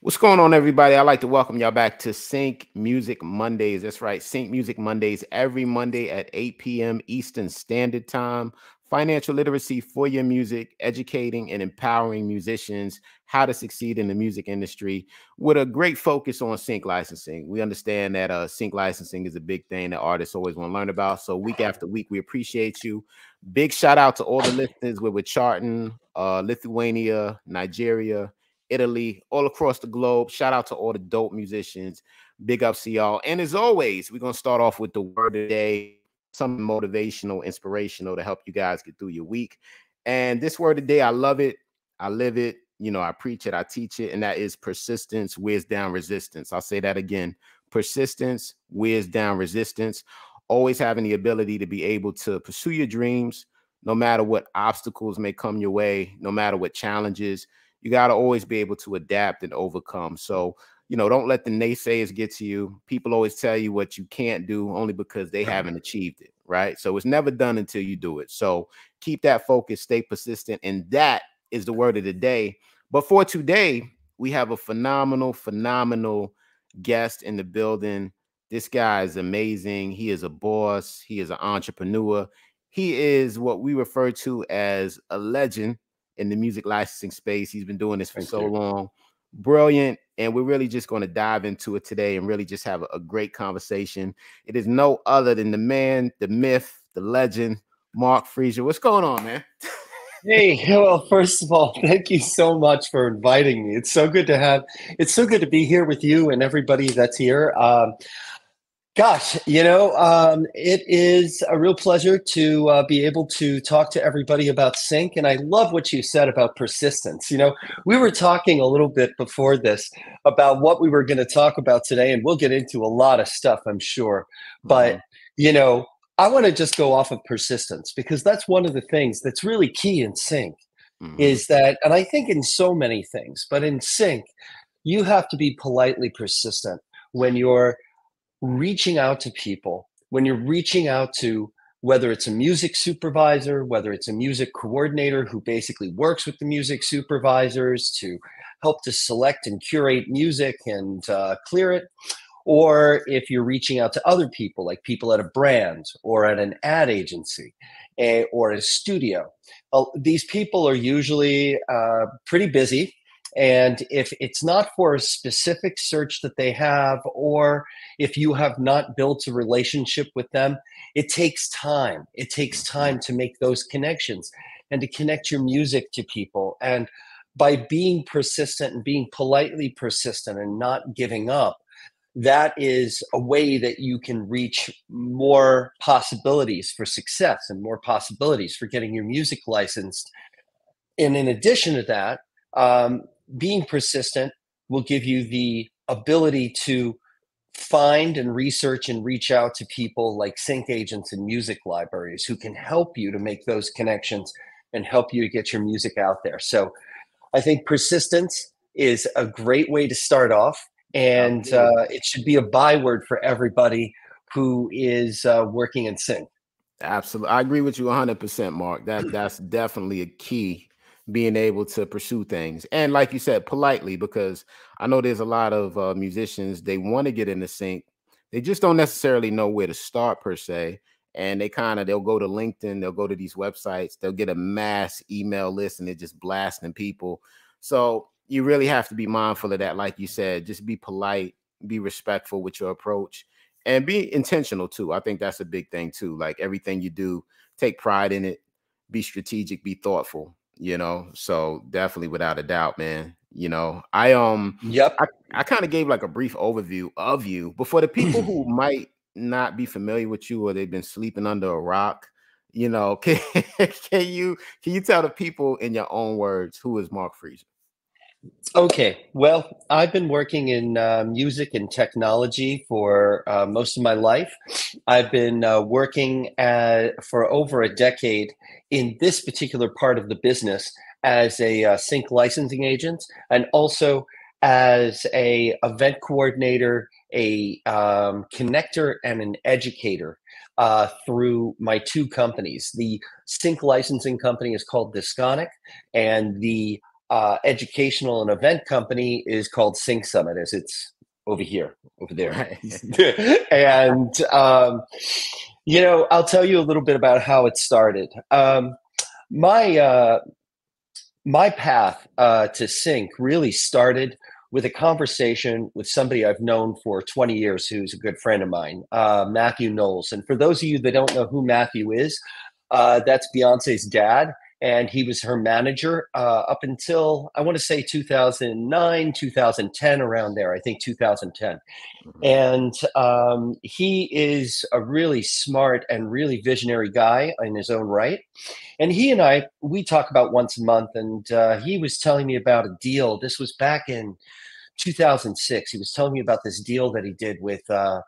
What's going on, everybody? I'd like to welcome y'all back to Sync Music Mondays. That's right, Sync Music Mondays every Monday at 8 p.m. Eastern Standard Time. Financial literacy for your music, educating and empowering musicians how to succeed in the music industry with a great focus on sync licensing. We understand that uh, sync licensing is a big thing that artists always want to learn about. So, week after week, we appreciate you. Big shout out to all the listeners. We're with charting uh, Lithuania, Nigeria, Italy, all across the globe. Shout out to all the dope musicians. Big ups to y'all. And as always, we're gonna start off with the word of the day, something motivational, inspirational to help you guys get through your week. And this word of the day, I love it. I live it. You know, I preach it, I teach it, and that is persistence wears down resistance. I'll say that again. Persistence wears down resistance. Always having the ability to be able to pursue your dreams, no matter what obstacles may come your way, no matter what challenges you got to always be able to adapt and overcome. So, you know, don't let the naysayers get to you. People always tell you what you can't do only because they haven't achieved it, right? So it's never done until you do it. So keep that focus, stay persistent, and that is the word of the day. But for today, we have a phenomenal, phenomenal guest in the building. This guy is amazing. He is a boss, he is an entrepreneur. He is what we refer to as a legend in the music licensing space. He's been doing this for Thank so you. long. Brilliant. And we're really just going to dive into it today and really just have a, a great conversation. It is no other than the man, the myth, the legend, Mark Frieser. What's going on, man? hey, well, first of all, thank you so much for inviting me. It's so good to have, it's so good to be here with you and everybody that's here. Um, Gosh, you know, um, it is a real pleasure to uh, be able to talk to everybody about sync. And I love what you said about persistence. You know, we were talking a little bit before this about what we were going to talk about today, and we'll get into a lot of stuff, I'm sure. But, mm-hmm. you know, I want to just go off of persistence because that's one of the things that's really key in sync mm-hmm. is that, and I think in so many things, but in sync, you have to be politely persistent when you're reaching out to people, when you're reaching out to whether it's a music supervisor, whether it's a music coordinator who basically works with the music supervisors to help to select and curate music and uh, clear it, or if you're reaching out to other people, like people at a brand or at an ad agency a, or a studio. Uh, these people are usually uh, pretty busy and if it's not for a specific search that they have, or if you have not built a relationship with them, it takes time. It takes time to make those connections and to connect your music to people. And by being persistent and being politely persistent and not giving up, that is a way that you can reach more possibilities for success and more possibilities for getting your music licensed. And in addition to that, um, being persistent will give you the ability to find and research and reach out to people like sync agents and music libraries who can help you to make those connections and help you to get your music out there. So I think persistence is a great way to start off. And uh, it should be a byword for everybody who is uh, working in sync. Absolutely. I agree with you 100%, Mark. That That's definitely a key being able to pursue things and like you said politely because i know there's a lot of uh, musicians they want to get into sync they just don't necessarily know where to start per se and they kind of they'll go to linkedin they'll go to these websites they'll get a mass email list and they're just blasting people so you really have to be mindful of that like you said just be polite be respectful with your approach and be intentional too i think that's a big thing too like everything you do take pride in it be strategic be thoughtful you know so definitely without a doubt man you know i um yep i, I kind of gave like a brief overview of you but for the people who might not be familiar with you or they've been sleeping under a rock you know can, can you can you tell the people in your own words who is mark frieser Okay, well, I've been working in uh, music and technology for uh, most of my life. I've been uh, working at, for over a decade in this particular part of the business as a uh, sync licensing agent and also as a event coordinator, a um, connector, and an educator uh, through my two companies. The sync licensing company is called Disconic, and the uh, educational and event company is called Sync Summit, as it's over here, over there. And, um, you know, I'll tell you a little bit about how it started. Um, my, uh, my path uh, to Sync really started with a conversation with somebody I've known for 20 years who's a good friend of mine, uh, Matthew Knowles. And for those of you that don't know who Matthew is, uh, that's Beyonce's dad and he was her manager uh, up until I want to say 2009, 2010, around there. I think 2010, mm-hmm. and um, he is a really smart and really visionary guy in his own right. And he and I we talk about once a month, and uh, he was telling me about a deal. This was back in 2006. He was telling me about this deal that he did with uh,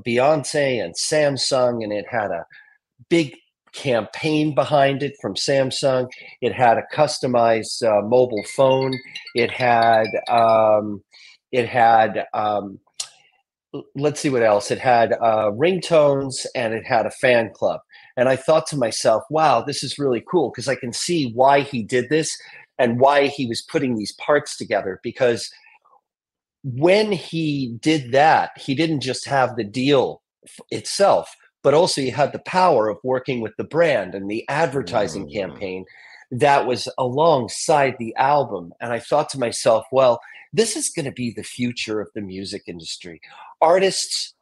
Beyonce and Samsung, and it had a big campaign behind it from Samsung. It had a customized uh, mobile phone. It had um, it had um, let's see what else. It had uh, ringtones and it had a fan club. And I thought to myself, wow, this is really cool because I can see why he did this and why he was putting these parts together because when he did that, he didn't just have the deal itself, but also you had the power of working with the brand and the advertising mm-hmm. campaign that was alongside the album. And I thought to myself, well, this is going to be the future of the music industry. Artists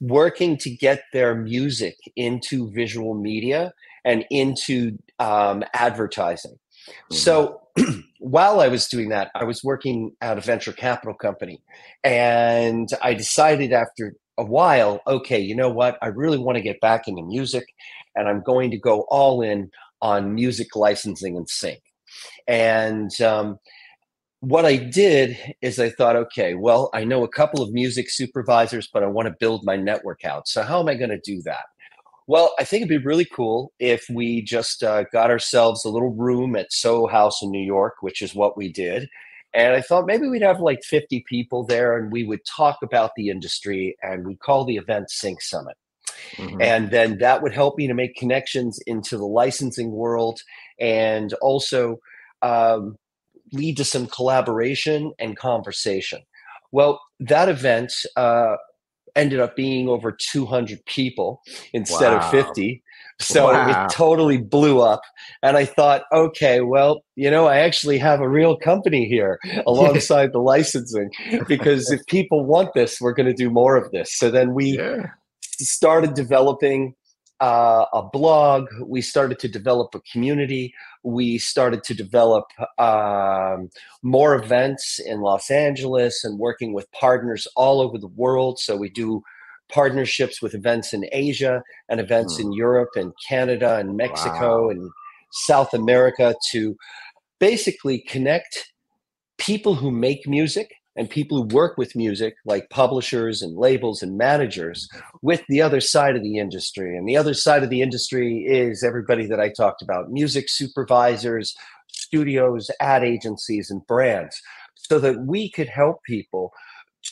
working to get their music into visual media and into um, advertising. Mm-hmm. So while I was doing that, I was working at a venture capital company. And I decided after a while, okay, you know what? I really want to get back into music and I'm going to go all in on music licensing and sync. And um, what I did is I thought, okay, well, I know a couple of music supervisors, but I want to build my network out. So, how am I going to do that? Well, I think it'd be really cool if we just uh, got ourselves a little room at Soho House in New York, which is what we did. And I thought maybe we'd have like 50 people there and we would talk about the industry and we'd call the event Sync Summit. Mm-hmm. And then that would help me to make connections into the licensing world and also um, lead to some collaboration and conversation. Well, that event uh, ended up being over 200 people instead wow. of 50. So wow. it totally blew up. And I thought, okay, well, you know, I actually have a real company here alongside the licensing because if people want this, we're going to do more of this. So then we yeah. started developing uh, a blog. We started to develop a community. We started to develop um, more events in Los Angeles and working with partners all over the world. So we do partnerships with events in Asia and events in hmm. Europe and Canada and Mexico wow. and South America to basically connect people who make music and people who work with music, like publishers and labels and managers, with the other side of the industry. And the other side of the industry is everybody that I talked about music supervisors, studios, ad agencies, and brands, so that we could help people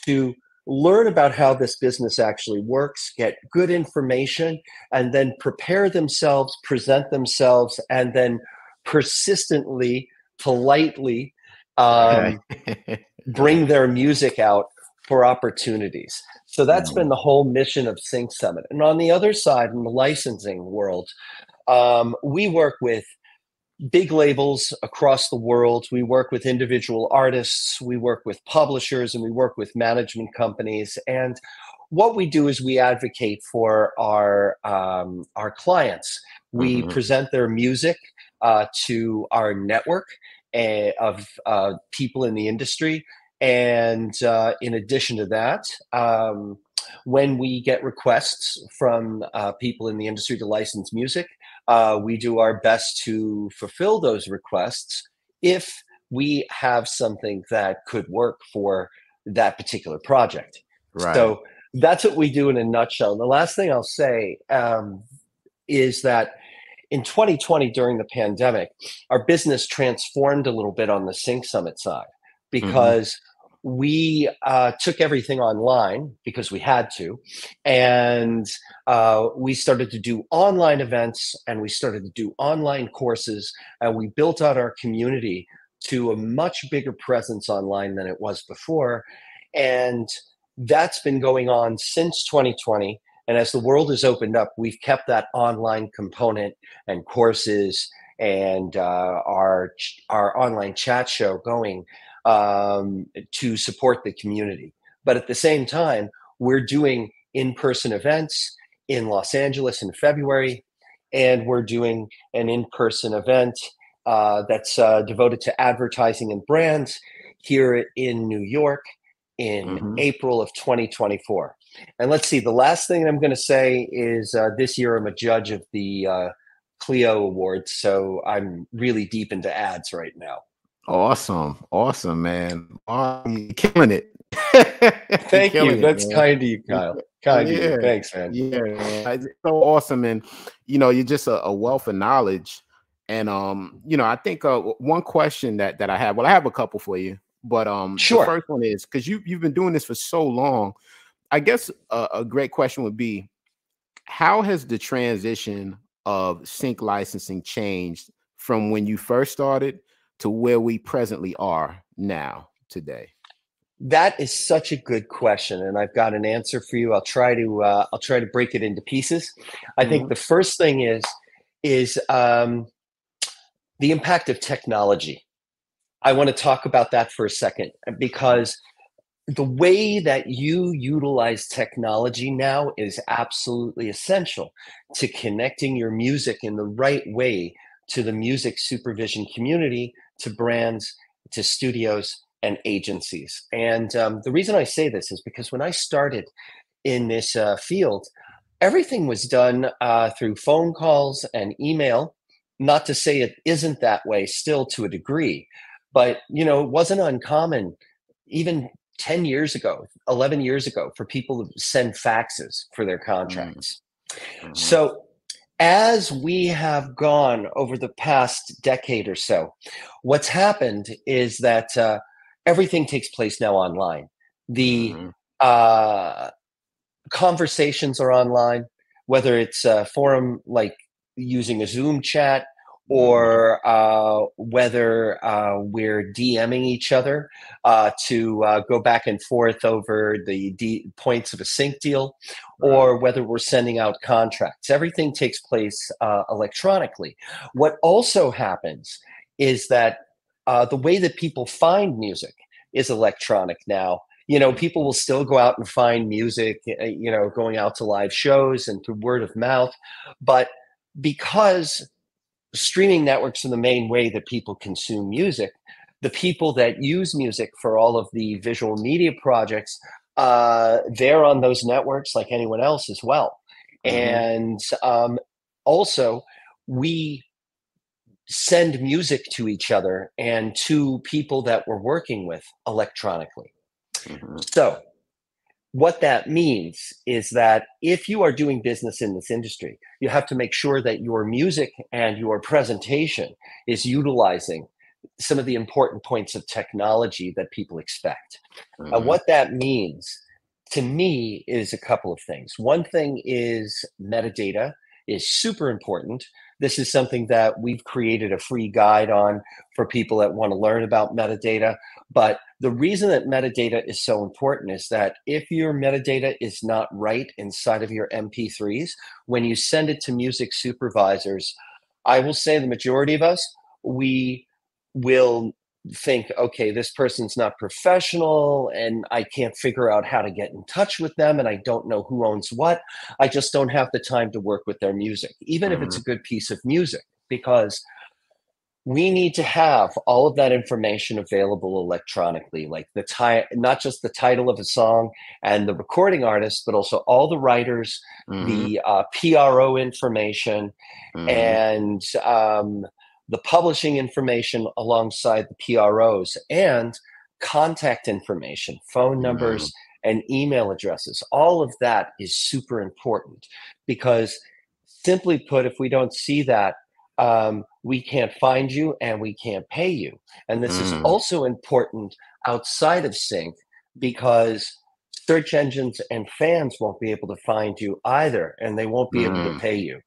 to learn about how this business actually works, get good information, and then prepare themselves, present themselves, and then persistently, politely um, bring their music out for opportunities. So that's been the whole mission of Sync Summit. And on the other side, in the licensing world, um, we work with big labels across the world. We work with individual artists, we work with publishers, and we work with management companies. And what we do is we advocate for our um, our clients. We mm-hmm. present their music uh, to our network uh, of uh, people in the industry. And uh, in addition to that, um, when we get requests from uh, people in the industry to license music, uh, we do our best to fulfill those requests if we have something that could work for that particular project. Right. So that's what we do in a nutshell. And the last thing I'll say um, is that in 2020, during the pandemic, our business transformed a little bit on the Sync Summit side mm-hmm. because. Mm-hmm we uh, took everything online because we had to and uh, we started to do online events and we started to do online courses and we built out our community to a much bigger presence online than it was before. And that's been going on since 2020. And as the world has opened up, we've kept that online component and courses and uh, our our online chat show going um, to support the community. But at the same time, we're doing in-person events in Los Angeles in February, and we're doing an in-person event uh, that's uh, devoted to advertising and brands here in New York in mm-hmm. April of 2024. And let's see, the last thing I'm going to say is uh, this year I'm a judge of the uh, Clio Awards, so I'm really deep into ads right now. Awesome, awesome, man! Oh, you're killing it. Thank you. It, That's man. kind of you, Kyle. Kind yeah. of you. Thanks, man. Yeah, man. It's so awesome, and you know, you're just a, a wealth of knowledge. And um, you know, I think uh, one question that that I have, well, I have a couple for you, but um, sure. The first one is because you you've been doing this for so long. I guess a, a great question would be, how has the transition of sync licensing changed from when you first started to where we presently are now today? That is such a good question, and I've got an answer for you. I'll try to uh, I'll try to break it into pieces. I mm-hmm. think the first thing is is um, the impact of technology. I want to talk about that for a second because the way that you utilize technology now is absolutely essential to connecting your music in the right way to the music supervision community, to brands, to studios, and agencies. And um, the reason I say this is because when I started in this uh, field, everything was done uh, through phone calls and email. Not to say it isn't that way still to a degree, but you know, it wasn't uncommon even 10 years ago, 11 years ago for people to send faxes for their mm-hmm. contracts. Mm-hmm. So as we have gone over the past decade or so, what's happened is that uh, everything takes place now online. The mm-hmm. uh, conversations are online, whether it's a forum like using a Zoom chat or uh, whether uh, we're DMing each other uh, to uh, go back and forth over the D- points of a sync deal, or whether we're sending out contracts. Everything takes place uh, electronically. What also happens is that uh, the way that people find music is electronic now. You know, people will still go out and find music, you know, going out to live shows and through word of mouth. But because streaming networks are the main way that people consume music. The people that use music for all of the visual media projects, uh, they're on those networks like anyone else as well. Mm-hmm. And um, also, we send music to each other and to people that we're working with electronically. Mm-hmm. So, what that means is that if you are doing business in this industry, you have to make sure that your music and your presentation is utilizing some of the important points of technology that people expect. Mm-hmm. Uh, what that means to me is a couple of things. One thing is metadata is super important. This is something that we've created a free guide on for people that want to learn about metadata. But the reason that metadata is so important is that if your metadata is not right inside of your MP3s, when you send it to music supervisors, I will say the majority of us, we will think, okay, this person's not professional and I can't figure out how to get in touch with them and I don't know who owns what. I just don't have the time to work with their music, even mm-hmm. if it's a mm-hmm. good piece of music, because we need to have all of that information available electronically like the ti- not just the title of a song and the recording artist but also all the writers mm-hmm. the uh, pro information mm-hmm. and um, the publishing information alongside the PROs and contact information, phone mm-hmm. numbers, mm-hmm. and email addresses. All of that is super important because, simply put, if we don't see that, um, we can't find you and we can't pay you. And this mm. is also important outside of sync because search engines and fans won't be able to find you either and they won't be mm. able to mm. pay you.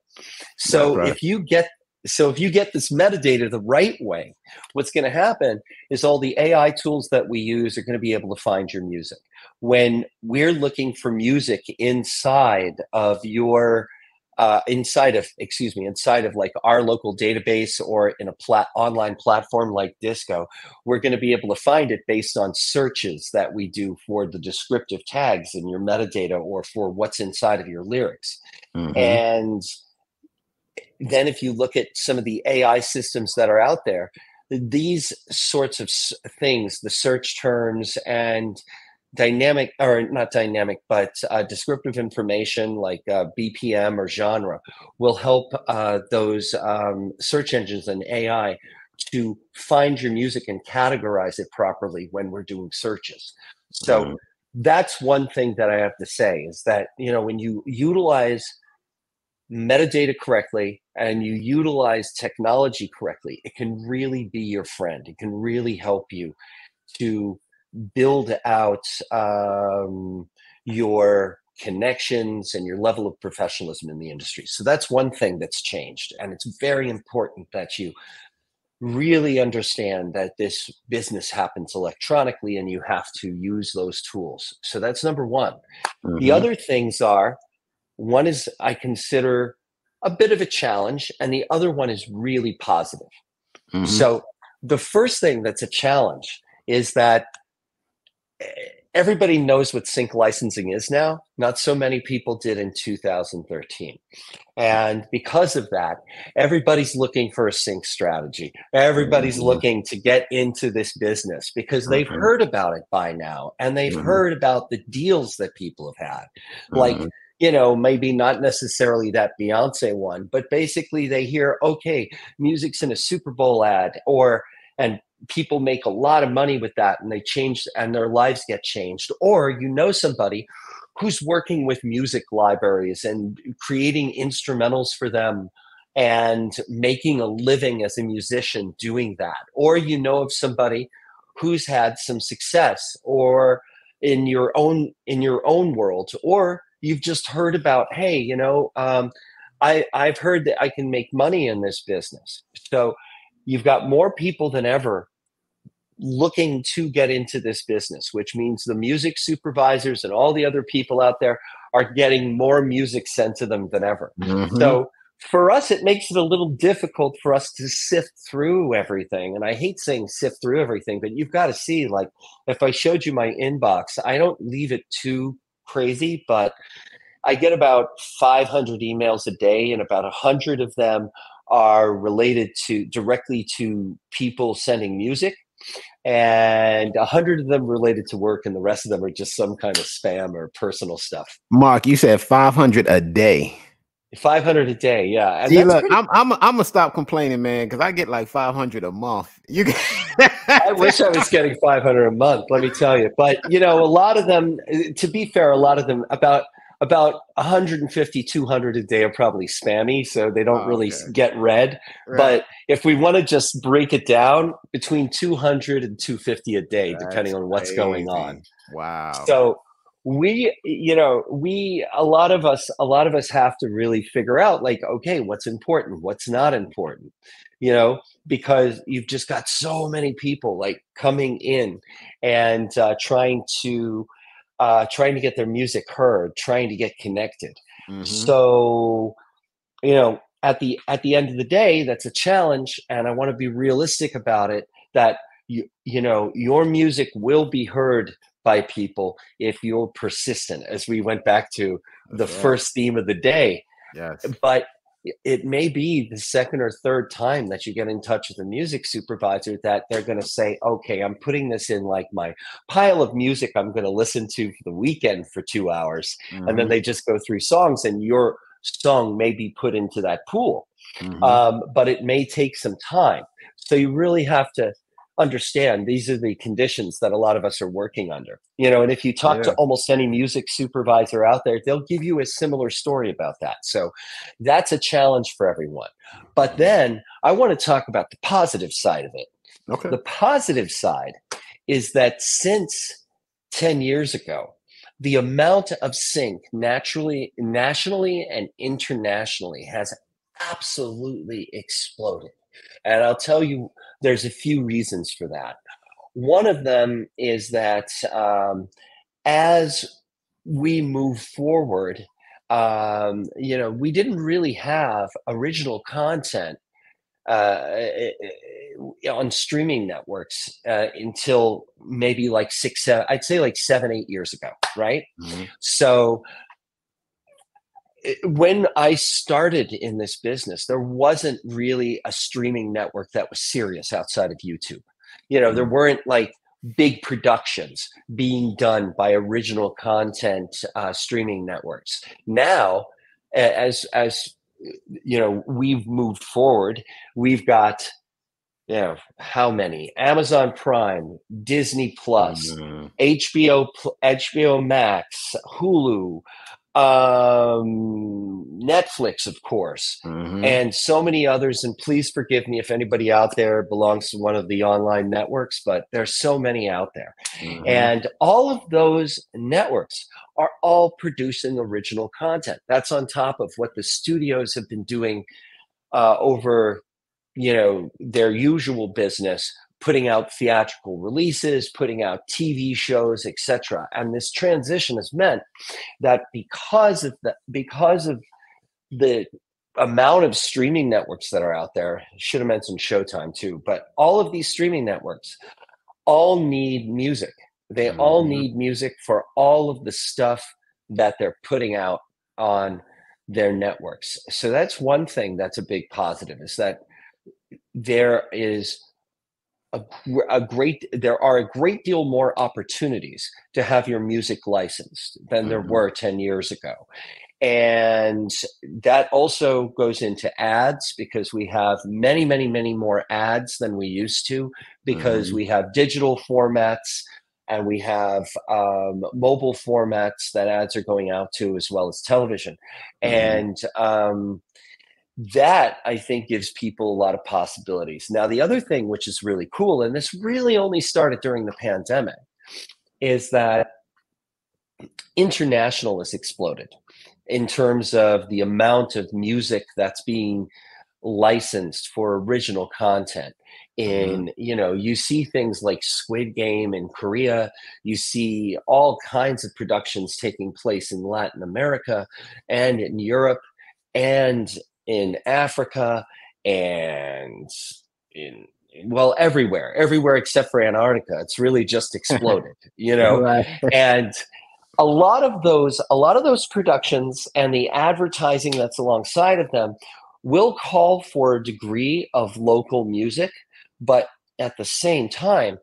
So right. if you get so if you get this metadata the right way, what's going to happen is all the AI tools that we use are going to be able to find your music. When we're looking for music inside of your uh, inside of excuse me inside of like our local database or in a plat- online platform like disco we're going to be able to find it based on searches that we do for the descriptive tags in your metadata or for what's inside of your lyrics mm-hmm. and then if you look at some of the ai systems that are out there these sorts of things the search terms and dynamic or not dynamic but uh, descriptive information like uh, bpm or genre will help uh, those um, search engines and ai to find your music and categorize it properly when we're doing searches so mm. that's one thing that i have to say is that you know when you utilize metadata correctly and you utilize technology correctly it can really be your friend it can really help you to build out um, your connections and your level of professionalism in the industry. So that's one thing that's changed. And it's very important that you really understand that this business happens electronically and you have to use those tools. So that's number one. Mm-hmm. The other things are one is I consider a bit of a challenge, and the other one is really positive. Mm-hmm. So the first thing that's a challenge is that everybody knows what sync licensing is now. Not so many people did in 2013. And because of that, everybody's looking for a sync strategy. Everybody's mm-hmm. looking to get into this business because they've mm-hmm. heard about it by now and they've mm-hmm. heard about the deals that people have had. Like, mm-hmm. You know, maybe not necessarily that Beyonce one, but basically they hear, okay, music's in a Super Bowl ad or and people make a lot of money with that and they change and their lives get changed. Or you know somebody who's working with music libraries and creating instrumentals for them and making a living as a musician doing that. Or you know of somebody who's had some success or in your own in your own world or you've just heard about hey you know um, I, i've heard that i can make money in this business so you've got more people than ever looking to get into this business, which means the music supervisors and all the other people out there are getting more music sent to them than ever. Mm-hmm. So for us, it makes it a little difficult for us to sift through everything. And I hate saying sift through everything, but you've got to see like if I showed you my inbox, I don't leave it too crazy, but I get about 500 emails a day, and about 100 of them are related to directly to people sending music and a hundred of them related to work, and the rest of them are just some kind of spam or personal stuff. Mark, you said five hundred a day. Five hundred a day, yeah. And See, look, pretty- I'm, I'm I'm gonna stop complaining, man, because I get like five hundred a month. You, I wish I was getting five hundred a month. Let me tell you, but you know, a lot of them. Uh, to be fair, a lot of them about about 150 200 a day are probably spammy so they don't oh, really okay. get read right. but if we want to just break it down between 200 and 250 a day That's depending on what's crazy. going on wow so we you know we a lot of us a lot of us have to really figure out like okay what's important what's not important you know because you've just got so many people like coming in and uh, trying to uh, trying to get their music heard, trying to get connected. Mm-hmm. So, you know, at the at the end of the day, that's a challenge, and I want to be realistic about it. That you you know your music will be heard by people if you're persistent. As we went back to the first theme of the day. Yes. But it may be the second or third time that you get in touch with a music supervisor that they're going to say, okay, I'm putting this in like my pile of music I'm going to listen to for the weekend for two hours. Mm-hmm. And then mm-hmm. they just go through songs, and your song may be put into that pool. Mm-hmm. Um, but it may take some time. So you really have to understand these are the conditions that a lot of us are working under you know and if you talk yeah. to almost any music supervisor out there they'll give you a similar story about that so that's a challenge for everyone but then i want to talk about the positive side of it okay the positive side is that since 10 years ago the amount of sync naturally nationally and internationally has absolutely exploded. And I'll tell you, there's a few reasons for that. One of them is that um, as we move forward, um, you know, we didn't really have original content uh, on streaming networks uh, until maybe like six, seven, I'd say like seven, eight years ago, right? Mm-hmm. So when I started in this business, there wasn't really a streaming network that was serious outside of YouTube. You know, there mm-hmm. weren't like big productions being done by original content uh, streaming networks. Now, as as you know, we've moved forward. We've got you know how many amazon prime disney plus mm-hmm. hbo hbo max hulu um, Netflix, of course, mm-hmm. and so many others. And please forgive me if anybody out there belongs to one of the online networks, but there's so many out there. Mm-hmm. And all of those networks are all producing original content. That's on top of what the studios have been doing uh, over, you know, their usual business putting out theatrical releases, putting out TV shows, etc. And this transition has meant that because of the because of the amount of streaming networks that are out there, should have mentioned Showtime too, but all of these streaming networks all need music. They mm-hmm. all need music for all of the stuff that they're putting out on their networks. So that's one thing that's a big positive is that there is a, a, great there are a great deal more opportunities to have your music licensed than there mm-hmm. were 10 years ago and that also goes into ads because we have many many many more ads than we used to because mm-hmm. we have digital formats and we have um, mobile formats that ads are going out to as well as television mm-hmm. and um, that I think gives people a lot of possibilities. Now, the other thing which is really cool, and this really only started during the pandemic, is that international has exploded in terms of the amount of music that's being licensed for original content in mm-hmm. you know you see things like squid game in korea you see all kinds of productions taking place in latin america and in europe and in Africa and in well everywhere everywhere except for antarctica. It's really just exploded you know? Right. and a lot of those a lot of those productions and the advertising that's alongside of them will call for a degree of local music but at the same time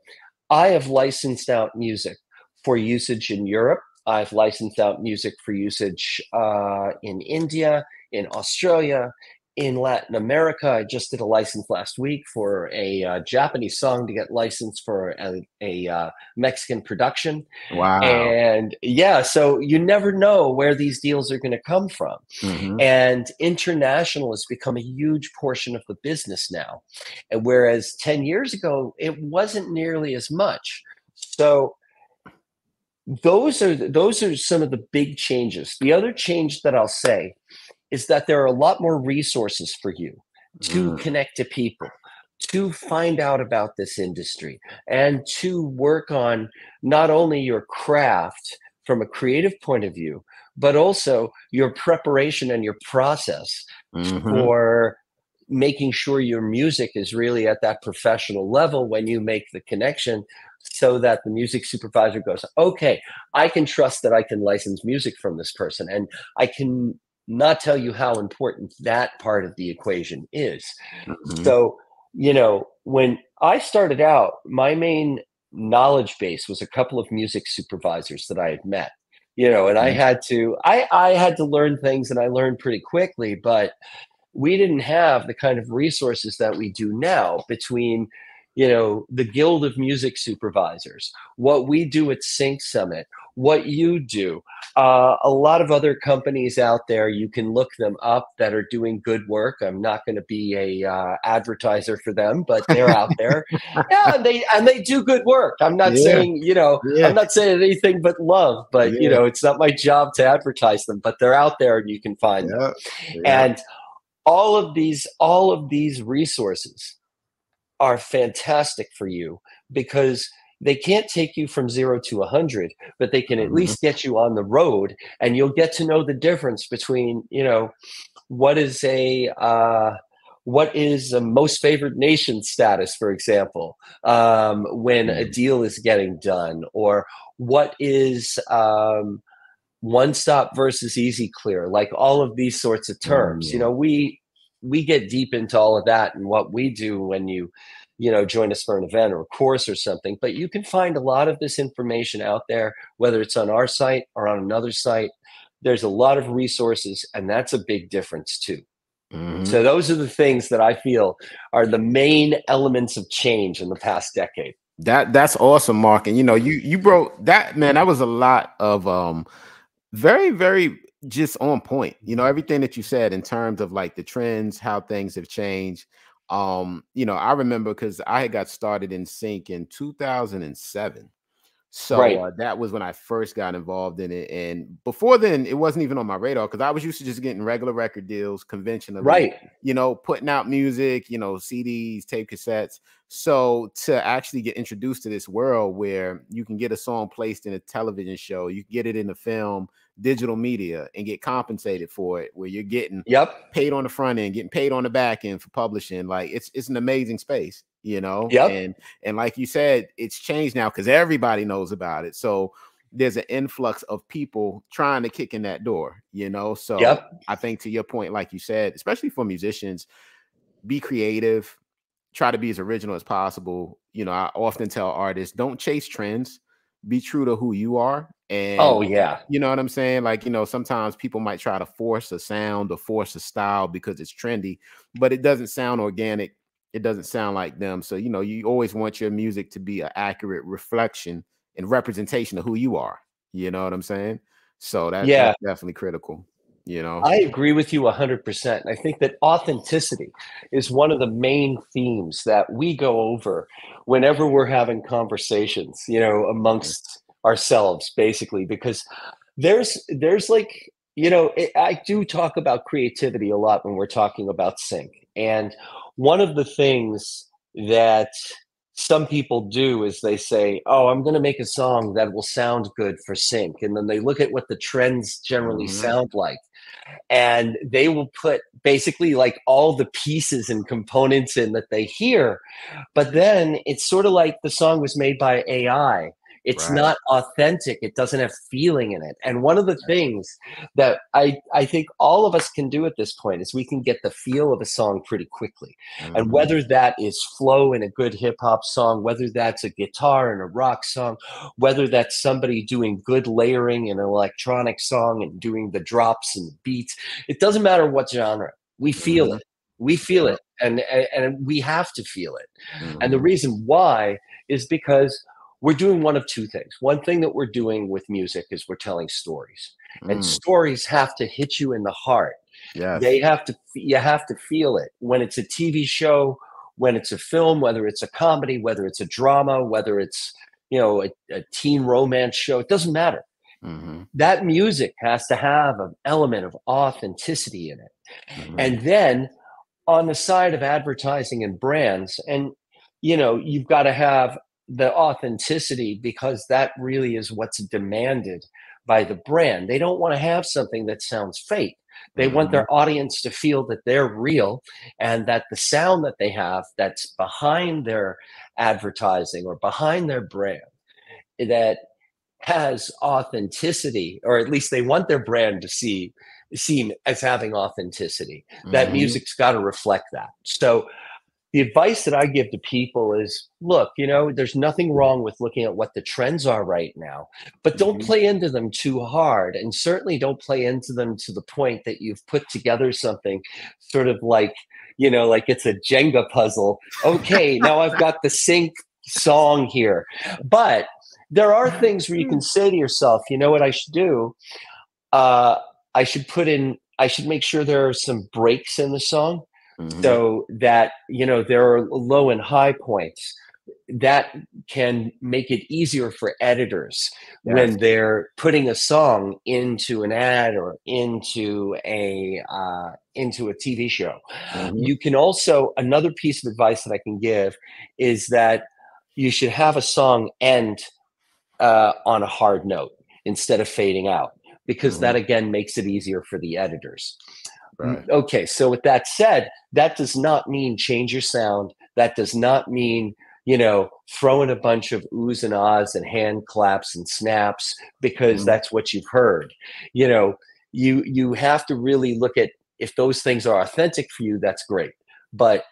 i have licensed out music for usage in europe. I've licensed out music for usage uh, in india in Australia, in Latin America. I just did a license last week for a uh, Japanese song to get licensed for a, a uh, Mexican production. Wow. And yeah, so you never know where these deals are going to come from. Mm-hmm. And international has become a huge portion of the business now. And whereas 10 years ago, it wasn't nearly as much. So those are those are some of the big changes. The other change that I'll say is that there are a lot more resources for you to mm. connect to people to find out about this industry and to work on not only your craft from a creative point of view but also your preparation and your process mm-hmm. for making sure your music is really at that professional level when you make the connection so that the music supervisor goes okay i can trust that i can license music from this person and i can not tell you how important that part of the equation is. Mm-hmm. So, you know, when I started out, my main knowledge base was a couple of music supervisors that I had met. You know, and mm-hmm. I had to I I had to learn things and I learned pretty quickly, but we didn't have the kind of resources that we do now between you know the guild of music supervisors what we do at sync summit what you do. Uh, a lot of other companies out there, you can look them up that are doing good work. I'm not going to be a uh, advertiser for them, but they're out there. yeah, and they and they do good work. I'm not yeah. saying you know yeah. I'm not saying anything but love, but yeah. you know it's not my job to advertise them, but they're out there and you can find them. And all of these all of these resources are fantastic for you because they can't take you from zero to 100 but they can at mm-hmm. least get you on the road and you'll get to know the difference between you know what is a uh, what is a most favored nation status for example um, when a mm. deal is getting done or what is um, one stop versus easy clear like all of these sorts of terms mm, you know we we get deep into all of that and what we do when you you know join us for an event or a course or something but you can find a lot of this information out there whether it's on our site or on another site. There's a lot of resources and that's a big difference too. Mm-hmm. so those are the things that i feel are the main elements of change in the past decade. That that's awesome mark and you know you you broke that man that was a lot of um very very just on point. You know everything that you said in terms of like the trends how things have changed um you know i remember because i had got started in sync in 2007 so right. uh, that was when i first got involved in it and before then it wasn't even on my radar because i was used to just getting regular record deals conventional right. you know putting out music you know cds tape cassettes. So to actually get introduced to this world where you can get a song placed in a television show, you can get it in the film, digital media, and get compensated for it, where you're getting yep paid on the front end, getting paid on the back end for publishing. Like it's it's an amazing space, you know. Yep. And and like you said, it's changed now because everybody knows about it. So there's an influx of people trying to kick in that door, you know. So yep. I think to your point, like you said, especially for musicians, be creative, try to be as original as possible. You know, I often tell artists don't chase trends, be true to who you are. And oh, yeah. You know what I'm saying? Like, you know, sometimes people might try to force a sound or force a style because it's trendy, but it doesn't sound organic. It doesn't sound like them. So, you know, you always want your music to be an accurate reflection and representation of who you are. You know what I'm saying? So that, yeah. that's definitely critical you know? I agree with you 100% i think that authenticity is one of the main themes that we go over whenever we're having conversations you know amongst ourselves basically because there's there's like you know it, i do talk about creativity a lot when we're talking about sync. And one of the things that some people do is they say, "Oh, I'm going to make a song that will sound good for sync," and then they look at what the trends generally mm-hmm. sound like, and they will put basically like all the pieces and components in that they hear, but then it's sort of like the song was made by AI it's right. not authentic. It doesn't have feeling in it. And one of the things that I, I think all of us can do at this point is we can get the feel of a song pretty quickly. Mm-hmm. And whether that is flow in a good hip hop song, whether that's a guitar in a rock song, whether that's somebody doing good layering in an electronic song and doing the drops and the beats, it doesn't matter what genre. We feel mm-hmm. it. We feel it. And, and, and we have to feel it. Mm-hmm. And the mm-hmm. reason why is because we're doing one of two things. One thing that we're doing with music is we're telling stories, mm. and stories have to hit you in the heart. Yeah, they have to. You have to feel it when it's a TV show, when it's a film, whether it's a comedy, whether it's a drama, whether it's you know a, a teen romance show. It doesn't matter. Mm-hmm. That music has to have an element of authenticity in it, mm-hmm. and then on the side of advertising and brands, and you know you've got to have the authenticity because that really is what's demanded by the brand. They don't want to have something that sounds fake. They mm-hmm. want their audience to feel that they're real and that the sound that they have that's behind their advertising or behind their brand that has authenticity or at least they want their brand to see seem as having authenticity. Mm-hmm. That music's got to reflect that. So the advice that I give to people is look, you know, there's nothing wrong with looking at what the trends are right now, but don't mm-hmm. play into them too hard. And certainly don't play into them to the point that you've put together something sort of like, you know, like it's a Jenga puzzle. Okay, now I've got the sync song here. But there are things where you can say to yourself, you know what I should do? Uh, I should put in, I should make sure there are some breaks in the song mm-hmm. so that you know there are low and high points that can make it easier for editors yes. when they're putting a song into an ad or into a uh, into a TV show. Mm-hmm. You can also another piece of advice that I can give is that you should have a song end uh, on a hard note instead of fading out because mm-hmm. that again makes it easier for the editors. Right. Okay, so with that said, that does not mean change your sound. That does not mean you know, throw in a bunch of oohs and ahs and hand claps and snaps because mm-hmm. that's what you've heard. You know, you you have to really look at if those things are authentic for you, that's great. But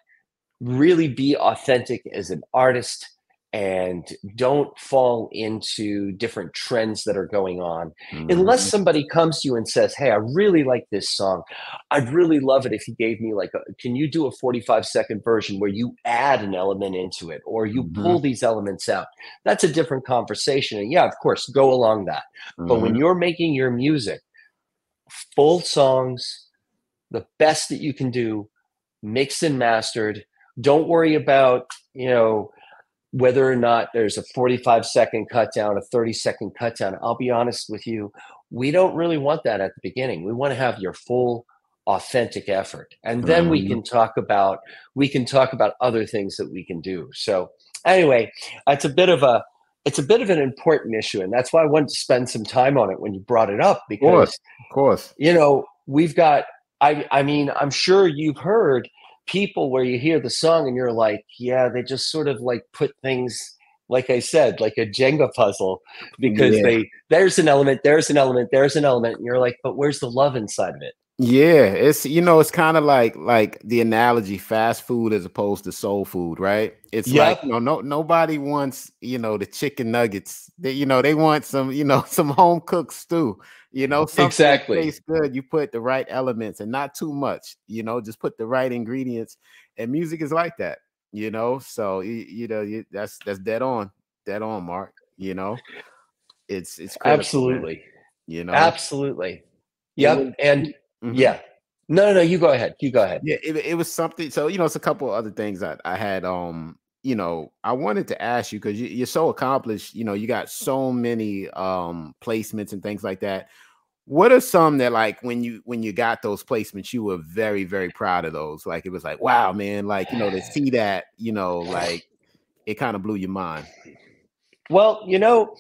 really be authentic as an artist and don't fall into different trends that are going on mm-hmm. unless somebody comes to you and says hey i really like this song i'd really love it if you gave me like a, can you do a 45 second version where you add an element into it or you mm-hmm. pull these elements out that's a different conversation and yeah of course go along that mm-hmm. but when mm-hmm. you're making your music full songs the best that you can do mixed and mastered don't worry about you know whether or not there's a 45 second cut down, a 30 second cut down, I'll be honest with you, we don't really want that at the beginning. We want to have your full authentic effort. And then mm-hmm. we can talk about we can talk about other things that we can do. So anyway, it's a bit of a it's a bit of an important issue and that's why I wanted to spend some time on it when you brought it up because of course, of course. you know, we've got I I mean, I'm sure you've heard people where you hear the song and you're like, yeah, they just sort of like put things like I said, like a Jenga puzzle, because yeah. they there's an element, there's an element, there's an element, and you're like, but where's the love inside of it? Yeah, it's you know, it's kind of like like the analogy fast food as opposed to soul food, right? It's yep. like you know, no nobody wants, you know, the chicken nuggets. They, you know, they want some, you know, some home cooked stew. You know, something exactly tastes good. You put the right elements and not too much. You know, just put the right ingredients. And music is like that. You know, so you, you know you, that's that's dead on, dead on, Mark. You know, it's it's critical, absolutely. You know, absolutely. Yep. And mm-hmm. yeah, no, no, no. You go ahead. You go ahead. Yeah, it, it was something. So you know, it's a couple other things that I had. Um, you know, I wanted to ask you because you, are so accomplished. You know, you got so many um placements and things like that. What are some that like when you when you got those placements, you were very very proud of those? Like it was like, wow, man, like you know to see that, you know, like it kind of blew your mind. Well, you know,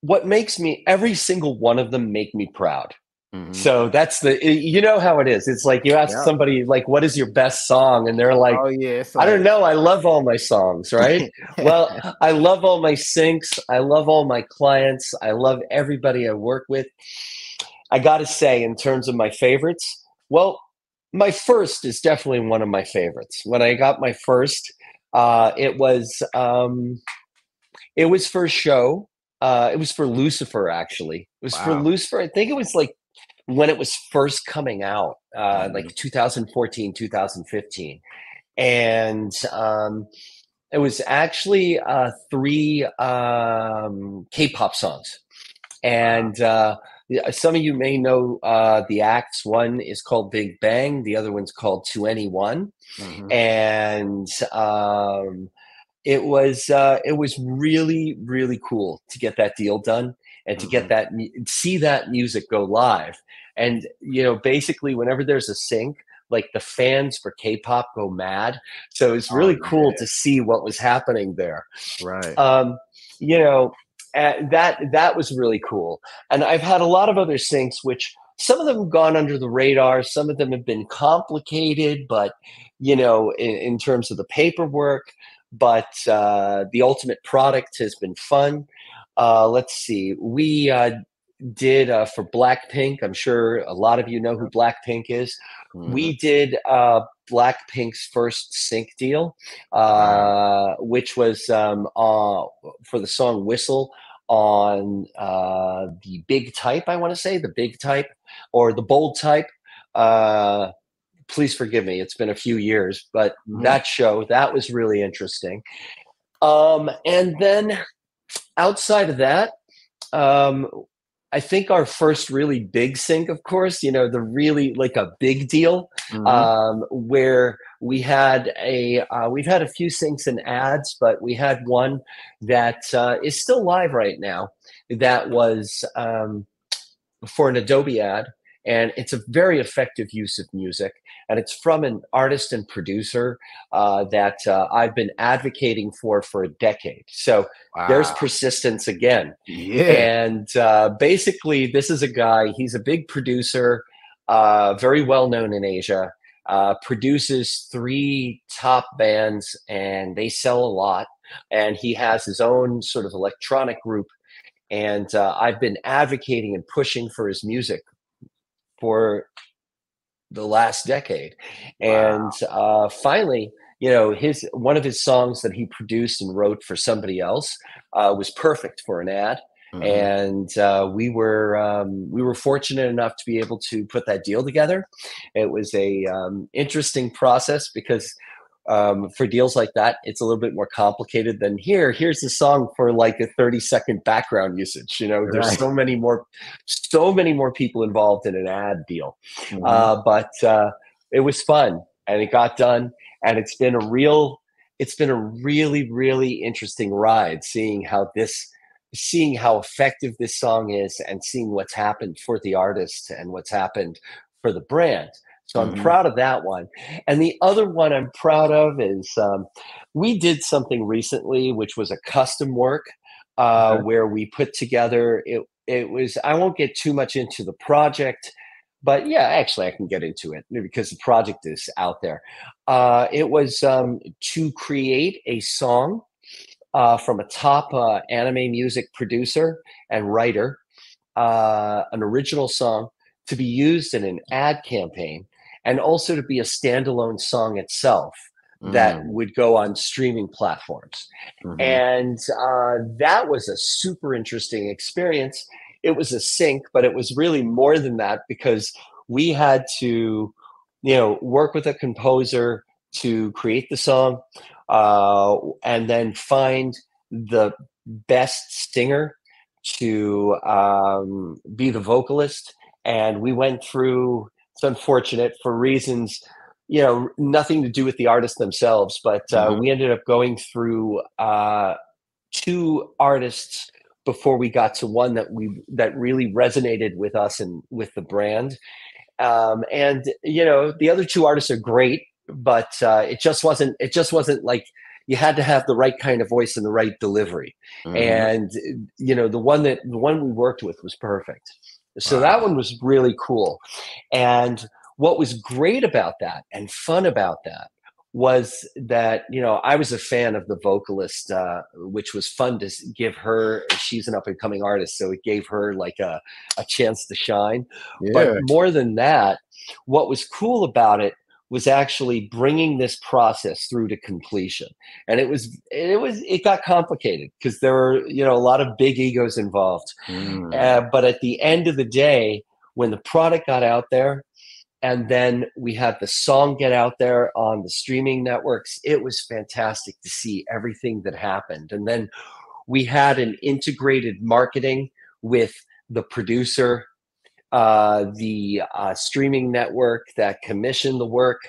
what makes me every single one of them make me proud. Mm-hmm. So that's the you know how it is. It's like you ask yeah. somebody like what is your best song and they're like oh yeah I don't know I love all my songs, right? well, I love all my syncs, I love all my clients, I love everybody I work with. I got to say in terms of my favorites, well, my first is definitely one of my favorites. When I got my first, uh, it was um, it was for a show. Uh, it was for Lucifer, actually. It was wow. for Lucifer. I think it was like when it was first coming out, uh, mm-hmm. like 2014, 2015. And um, it was actually uh, three um, K pop songs. And uh, some of you may know uh, the acts. One is called Big Bang, the other one's called 2NE1. Mm-hmm. And um, it was uh, it was really really cool to get that deal done and to mm-hmm. get that see that music go live. And you know basically whenever there's a sync like the fans for k-pop go mad. So it's really oh, cool to see what was happening there. Right. Um you know that that was really cool. And i've had a lot of other syncs which some of them have gone under the radar some of them have been complicated but you know in, in terms of the paperwork but uh, the ultimate product has been fun uh, let's see. We uh, did uh, for Blackpink. I'm sure a lot of you know who Blackpink is. Mm-hmm. We did uh, Blackpink's first sync deal, uh, which was um, uh, for the song "Whistle" on uh, the big type. I want to say the big type or the bold type. Uh, please forgive me; it's been a few years, but mm-hmm. that show that was really interesting. Um, and then outside of that, um, I think our first really big sync, of course, you know, the really like a big deal, mm-hmm. um, where we had a uh, we've had a few syncs and ads, but we had one that uh, is still live right now. That was um, for an Adobe ad, and it's a very effective use of music. And it's from an artist and producer uh, that uh, I've been advocating for for a decade. So wow. there's persistence again. Yeah. And uh, basically, this is a guy. He's a big producer, uh, very well known in Asia uh, produces three top bands and they sell a lot. And he has his own sort of electronic group. And uh, I've been advocating and pushing for his music for the last decade. And uh, finally, you know, his one of his songs that he produced and wrote for somebody else uh, was perfect for an ad. Mm-hmm. And uh, we were um, we were fortunate enough to be able to put that deal together. It was a um, interesting process because um, for deals like that, it's a little bit more complicated than here. Here's the song for like a 30 second background usage. You know, there's right. so many more, so many more people involved in an ad deal. Mm-hmm. Uh, but uh, it was fun and it got done. And it's been a real, it's been a really, really interesting ride seeing how this seeing how effective this song is and seeing what's happened for the artist and what's happened for the brand. So I'm mm-hmm. proud of that one. And the other one I'm proud of is um, we did something recently, which was a custom work uh, okay. where we put together. It it was. I won't get too much into the project, but yeah, actually I can get into it because the project is out there. Uh, it was um, to create a song uh, from a top uh, anime music producer and writer, uh, an original song to be used in an ad campaign, and also to be a standalone song itself mm. that would go on streaming platforms. Mm-hmm. And uh, that was a super interesting experience. It was a sync, but it was really more than that because we had to, you know, work with a composer to create the song uh, and then find the best singer to um, be the vocalist. And we went through, it's unfortunate for reasons, you know, nothing to do with the artists themselves, but uh, mm-hmm. we ended up going through uh, two artists before we got to one that we that really resonated with us and with the brand. Um, and you know, the other two artists are great but uh, it just wasn't it just wasn't like you had to have the right kind of voice and the right delivery mm-hmm. and you know the one that the one we worked with was perfect so wow. that one was really cool and what was great about that and fun about that was that you know I was a fan of the vocalist, uh, which was fun to give her. She's an up and coming artist, so it gave her like a a chance to shine. Yeah. But more than that, what was cool about it was actually bringing this process through to completion. And it was it was it got complicated because there were you know a lot of big egos involved. Mm. uh, but at the end of the day when the product got out there and then we had the song get out there on the streaming networks it was fantastic to see everything that happened. And then we had an integrated marketing with the producer uh, the uh, streaming network that commissioned the work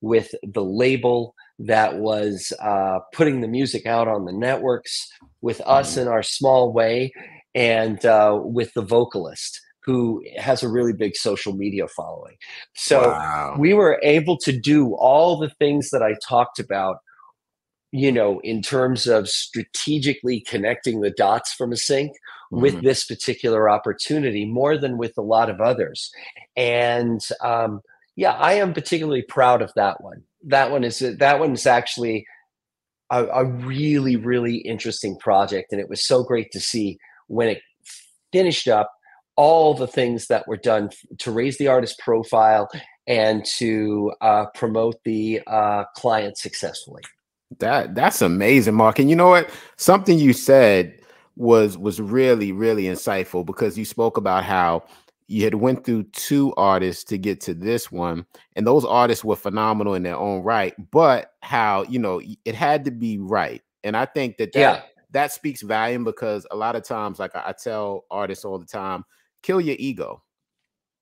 with the label that was uh, putting the music out on the networks with us mm-hmm. in our small way and uh, with the vocalist who has a really big social media following. So wow. we were able to do all the things that I talked about you know, in terms of strategically connecting the dots from a sync mm-hmm. with this particular opportunity more than with a lot of others. And um, yeah, I am particularly proud of that one. That one is that one is actually a, a really, really interesting project, and it was so great to see when it finished up all the things that were done to raise the artist profile and to uh, promote the uh, client successfully. That that's amazing, Mark. And you know what? Something you said was was really really insightful because you spoke about how you had went through two artists to get to this one and those artists were phenomenal in their own right but how you know it had to be right and i think that that, yeah. that speaks volume because a lot of times like I, I tell artists all the time kill your ego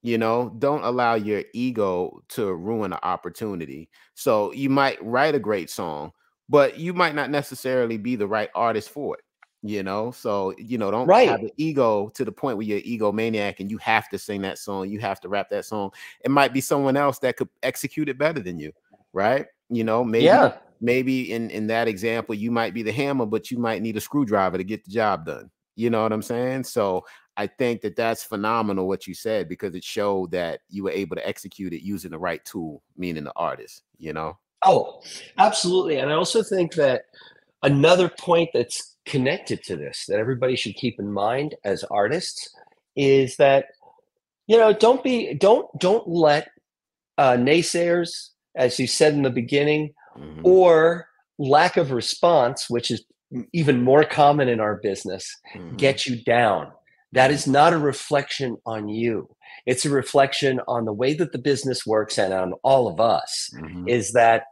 You know, don't allow your ego to ruin an opportunity. So you might write a great song, but you might not necessarily be the right artist for it. You know, so you know, don't Right. have the ego to the point where you're egomaniac and you have to sing that song, you have to rap that song. It might be someone else that could execute it better than you, right? You know, maybe Yeah. maybe in in that example you might be the hammer but you might need a screwdriver to get the job done you know what i'm saying so i think that that's phenomenal what you said because it showed that you were able to execute it using the right tool meaning the artist you know Oh, absolutely. And I also think that another point that's connected to this that everybody should keep in mind as artists is that you know don't be don't don't let uh, naysayers as you said in the beginning Mhm. or lack of response which is even more common in our business Mhm. get you down that is not a reflection on you it's a reflection on the way that the business works and on all of us Mhm. is that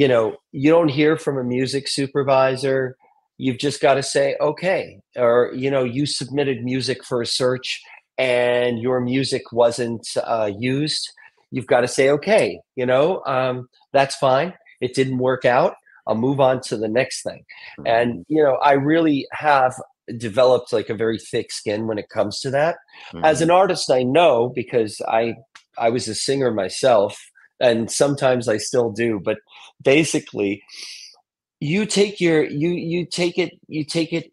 you know you don't hear from a music supervisor. You've just got to say okay or you know you submitted music for a search and your music wasn't uh, used. You've got to say okay you know um, that's fine. It didn't work out. I'll move on to the next thing. And you know i really have developed like a very thick skin when it comes to that. As Mhm. an artist i know because i i was a singer myself and sometimes i still do but basically you take your you you take it you take it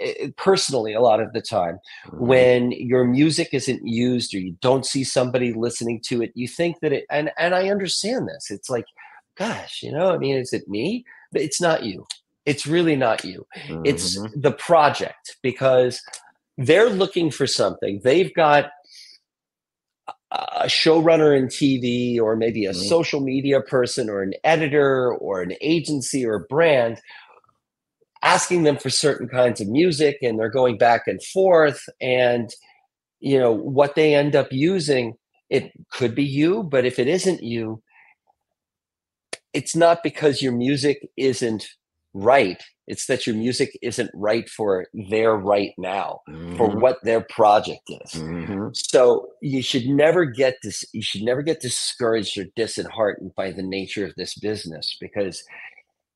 eh, eh, personally a lot of the time. Mhm. when your music isn't used or you don't see somebody listening to it you think that it and and i understand this. It's like gosh you know i mean is it me? But it's not you. It's really not you. It's Mhm. the project because they're looking for something. They've got a showrunner in TV or maybe a Mhm. social media person or an editor or an agency or a brand asking them for certain kinds of music and they're going back and forth and you know what they end up using it could be you but if it isn't you it's not because your music isn't right it's that your music isn't right for their right now for Mhm. what their project is Mhm. so you should never get this you should never get discouraged or disheartened by the nature of this business because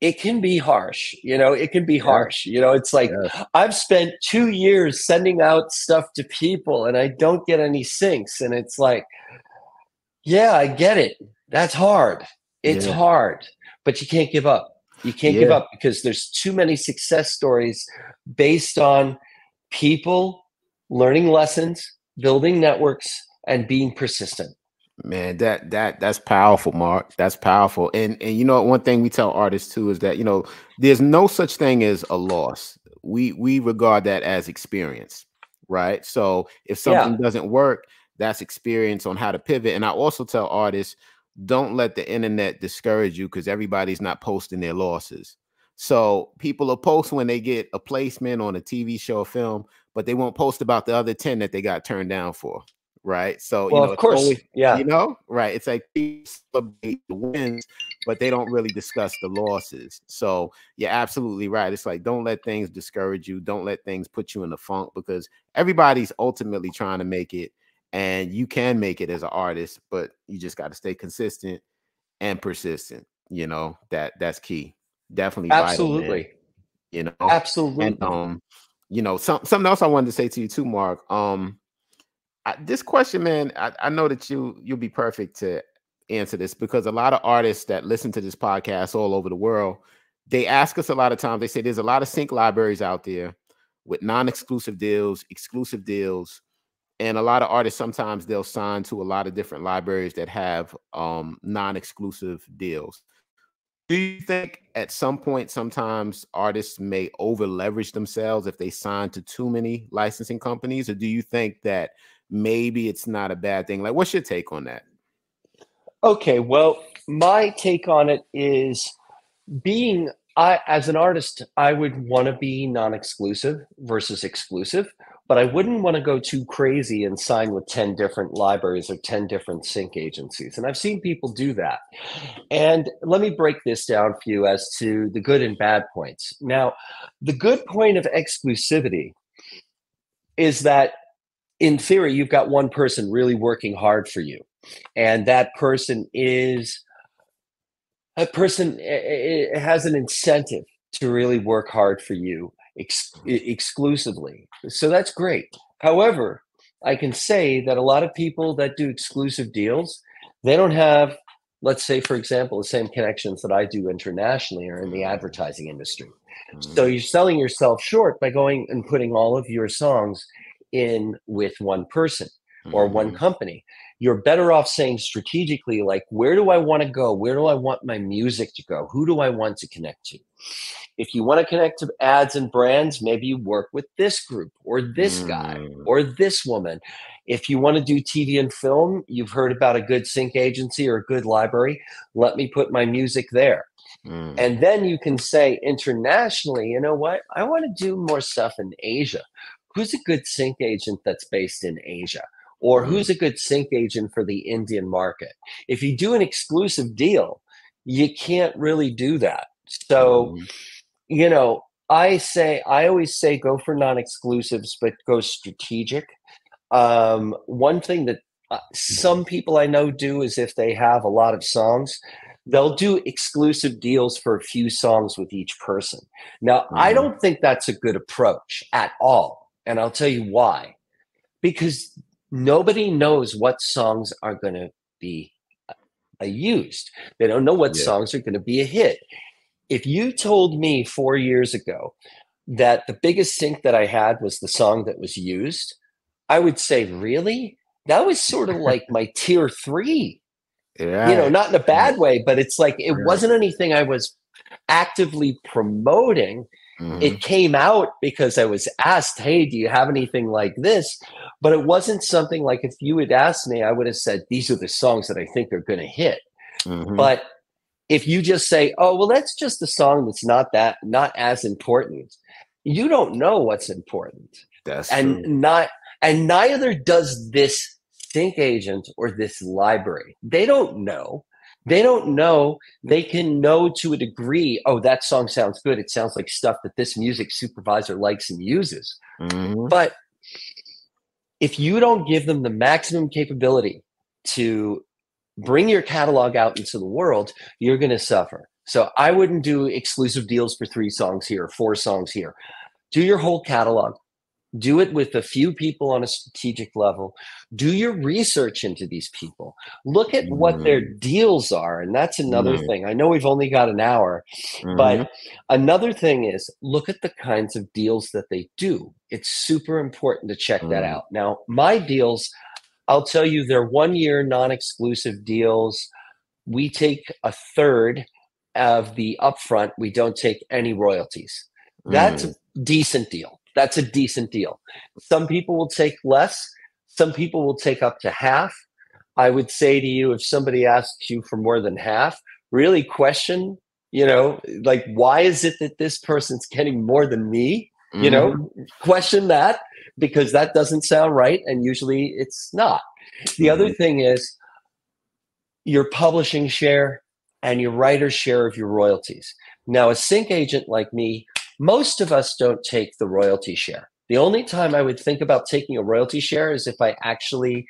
it can be harsh you know it can be harsh you know it's like Yeah. i've spent 2 years sending out stuff to people and i don't get any syncs and it's like yeah i get it that's hard it's Yeah. hard but you can't give up you can't give up because there's too many success stories based on people learning lessons building networks and being persistent Man, that that that's powerful, Mark. That's powerful. And and you know one thing we tell artists too is that you know there's no such thing as a loss. We we regard that as experience, right? So if yeah something doesn't work, that's experience on how to pivot. And I also tell artists don't let the internet discourage you because everybody's not posting their losses. So people will post when they get a placement on a TV show or film, but they won't post about the other 10 that they got turned down for. Right. So you know of course always yeah you know, right? It's like the wins, but they don't really discuss the losses. So you're absolutely right. It's like don't let things discourage you. Don't let things put you in the funk because everybody's ultimately trying to make it, and you can make it as an artist, but you just got to stay consistent and persistent. You know that that's key. Definitely vital, absolutely You know, absolutely and um, you know, some something else I wanted to say to you too, Mark. Um, I, this question, man, I, I know that you you'll be perfect to answer this because a lot of artists that listen to this podcast all over the world, they ask us a lot of times. They say there's a lot of sync libraries out there with non-exclusive deals, exclusive deals, and a lot of artists sometimes they'll sign to a lot of different libraries that have um, non-exclusive deals. Do you think at some point sometimes artists may over leverage themselves if they sign to too many licensing companies, or do you think that maybe it's not a bad thing? Like, what's your take on that? Okay, well, my take on it is being I as an artist, I would want to be non-exclusive versus exclusive, but I wouldn't want to go too crazy and sign with 10 different libraries or 10 different sync agencies. And I've seen people do that. And let me break this down for you as to the good and bad points. Now, the good point of exclusivity is that in theory, you've got one person really working hard for you, and that person is a person eh, eh, eh, has an incentive to really work hard for you ex- exclusively. So that's great. However, I can say that a lot of people that do exclusive deals, they don't have, let's say, for example, the same connections that I do internationally or in the advertising industry. Mm-hmm. So you're selling yourself short by going and putting all of your songs in with one person or one company. You're better off saying strategically, like, where do I want to go? Where do I want my music to go? Who do I want to connect to? If you want to connect to ads and brands, maybe you work with this group or this mm. guy or this woman. If you want to do TV and film, you've heard about a good sync agency or a good library. Let me put my music there. Mm. And then you can say internationally, you know what? I want to do more stuff in Asia. Who's a good sync agent that's based in Asia? Or mm. who's a good sync agent for the Indian market? If you do an exclusive deal, you can't really do that. So, mm. you know, I say, I always say go for non exclusives, but go strategic. Um, one thing that uh, some people I know do is if they have a lot of songs, they'll do exclusive deals for a few songs with each person. Now, mm-hmm. I don't think that's a good approach at all. And I'll tell you why. Because nobody knows what songs are going to be uh, used, they don't know what yeah. songs are going to be a hit. If you told me four years ago that the biggest sync that I had was the song that was used, I would say, really? That was sort of like my tier three yeah. You know, not in a bad way, but it's like it wasn't anything I was actively promoting. Mm-hmm. It came out because I was asked, Hey, do you have anything like this? But it wasn't something like if you had asked me, I would have said, These are the songs that I think are going to hit. Mm-hmm. But if you just say, Oh, well, that's just a song that's not that, not as important, you don't know what's important. That's and true. not, and neither does this sync agent or this library. They don't know. They don't know. They can know to a degree, oh, that song sounds good. It sounds like stuff that this music supervisor likes and uses. Mm-hmm. But if you don't give them the maximum capability to bring your catalog out into the world, you're going to suffer. So I wouldn't do exclusive deals for three songs here, four songs here. Do your whole catalog do it with a few people on a strategic level do your research into these people look at mm-hmm. what their mm. deals are and that's another mm-hmm. thing i know we've only got an hour mm-hmm. but another thing is look at the kinds of deals that they do it's super important to check that mm. out now my deals i'll tell you they're one year non-exclusive deals we take a third of the upfront we don't take any royalties that's a mm. decent deal that's a decent deal. Some people will take less, some people will take up to half. I would say to you, if somebody asks you for more than half, really question, you know, like, why is it that this person's getting more than me? Mm-hmm. You know, mm-hmm. question that because that doesn't sound right. And usually it's not. The mm-hmm. other thing is your publishing share and your writer's share of your royalties. Now, a sync agent like me, most of us don't take the royalty share. The only time I would think about taking a royalty share is if I actually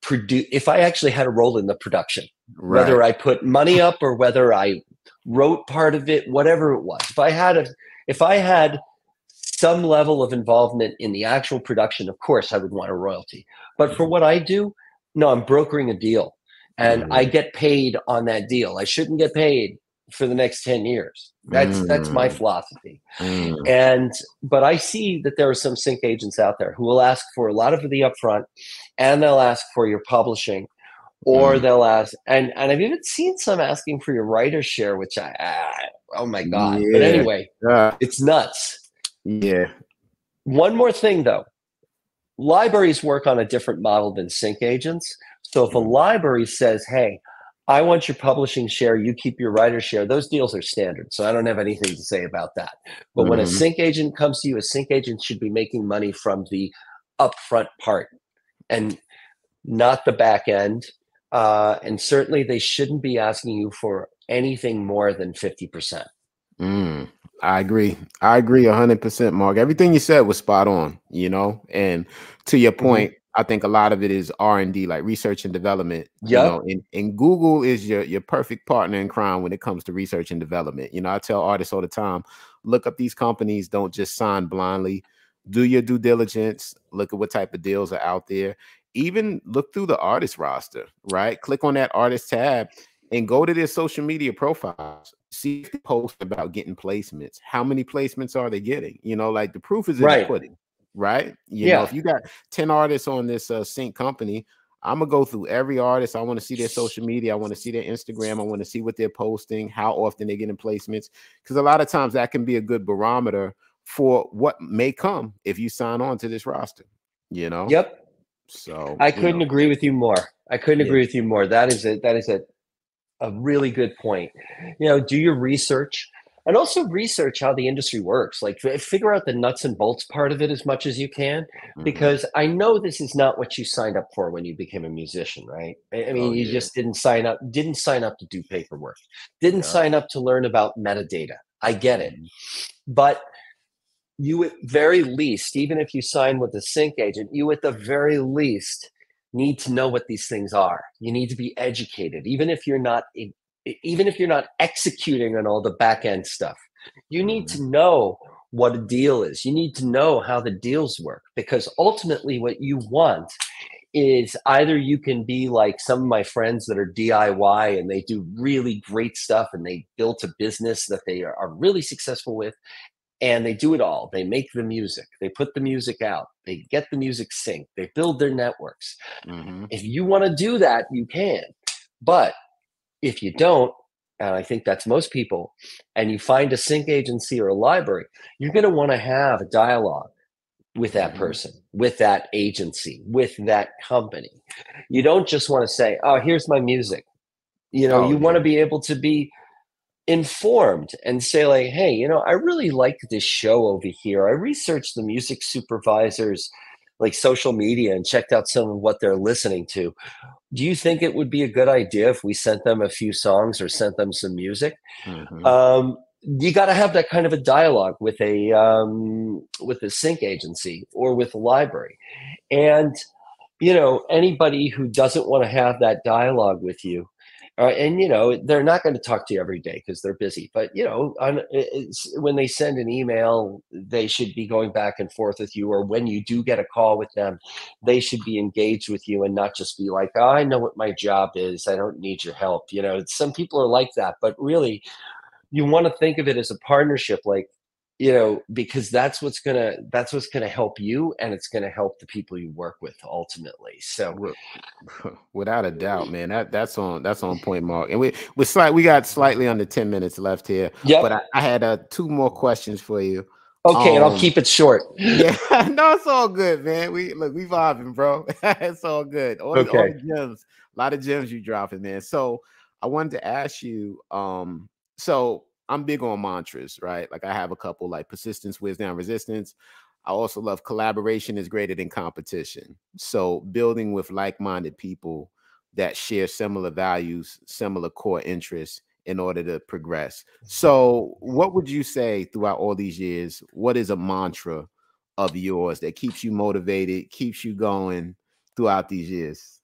produce, if I actually had a role in the production, right. whether I put money up or whether I wrote part of it, whatever it was. If I had a, if I had some level of involvement in the actual production, of course I would want a royalty. But for what I do, no, I'm brokering a deal and mm. I get paid on that deal. I shouldn't get paid for the next 10 years. That's mm. that's my mm. philosophy. Mm. And but I see that there are some sync agents out there who will ask for a lot of the upfront and they'll ask for your publishing or mm. they'll ask and and I've even seen some asking for your writer share which I, oh my god. Yeah. But anyway, uh, it's nuts. Yeah. One more thing though. Libraries work on a different model than sync agents. So if a mm. library says, "Hey, I want your publishing share, you keep your writer share. Those deals are standard. So I don't have anything to say about that. But mm-hmm. when a mm-hmm. sync agent comes to you, a sync agent should be making money from the upfront part and not the back end. Uh, and certainly they shouldn't be asking you for anything more than 50%. Mm, I agree. I agree hundred percent, Mark. Everything you said was spot on, you know, and to your mm-hmm. point, mm-hmm. I think a lot of it is R and D, like research and development. Yeah. You know, and, and Google is your your perfect partner in crime when it comes to research and development. You know, I tell artists all the time, look up these companies, don't just sign blindly. Do your due diligence, look at what type of deals are out there. Even look through the artist roster, right? Click on that artist tab and go to their social media profiles. See if they post about getting placements. How many placements are they getting? You know, like the proof is in right. the pudding, right? You yeah. know, if you got 10 artists on this uh, sync company, I'm gonna go through every artist. I want to see their social media. I want to see their Instagram. I want to see what they're posting, how often they're getting placements. Because a lot of times that can be a good barometer for what may come if you sign on to this roster. You know. Yep. So I couldn't know. agree with you more. I couldn't yeah. agree with you more. That is it. That is a a really good point. You know, do your research and also research how the industry works. Like figure out the nuts and bolts part of it as much as you can, mm-hmm. because I know this is not what you signed up for when you became a musician, right? I mean, oh, you yeah. just didn't sign up, didn't sign up to do paperwork, didn't yeah. sign up to learn about metadata. I get it, mm-hmm. but you at very least, even if you sign with a sync agent, you at the very least need to know what these things are. You need to be educated, even if you're not even if you're not executing on all the back end stuff. You need to mm-hmm. know what a deal is. You need to know how the deals work because ultimately what you want is either you can be like some of my friends that are DIY and they do really great stuff and they built a business that they are really successful with and they do it all. They make the music, they put the music out, they get the music synced, they build their networks. Mm-hmm. If you want to do that, you can. But if you don't, and I think that's most people, and you find a sync agency or a library, you're going to want to have a dialogue with that mm-hmm. person, with that agency, with that company. You don't just want to say, "Oh, here's my music." You know, oh, you yeah. want to be able to be informed and say like hey you know i really like this show over here i researched the music supervisors like social media and checked out some of what they're listening to. Do you think it would be a good idea if we sent them a few songs or sent them some music? Mm-hmm. um, you got to have that kind of a dialogue with a um, with a sync agency or with a library. And you know anybody who doesn't want to have that dialogue with you uh, and you know they're not going to talk to you every day because they're busy but you know on, when they send an email they should be going back and forth with you or when you do get a call with them they should be engaged with you and not just be like oh, i know what my job is i don't need your help you know some people are like that but really you want to think of it as a partnership like you know because that's what's gonna that's what's gonna help you and it's gonna help the people you work with ultimately so without a doubt man that that's on that's on point mark and we we slight we got slightly under 10 minutes left here yeah but I, I, had uh two more questions for you. Okay um, and i'll um, keep it short. yeah no it's all good man we look we vibing bro it's all good all, okay. all the gems a lot of gems you dropping man so i wanted to ask you um so I'm big on mantras, right? Like I have a couple like persistence, wisdom, and resistance. I also love collaboration is greater than competition. So building with like-minded people that share similar values, similar core interests in order to progress. So what would you say throughout all these years? What is a mantra of yours that keeps you motivated, keeps you going throughout these years?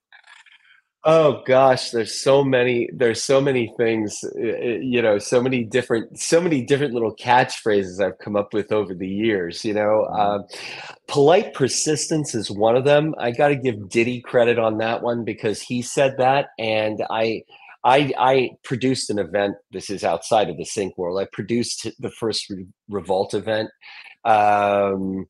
Oh gosh, there's so many. There's so many things. Uh, uh, you know, so many different, so many different little catchphrases I've come up with over the years. You know, uh, polite persistence is one of them. I got to give Diddy credit on that one because he said that, and I, I, I produced an event. This is outside of the sync world. I produced the first Re- Revolt event. Um,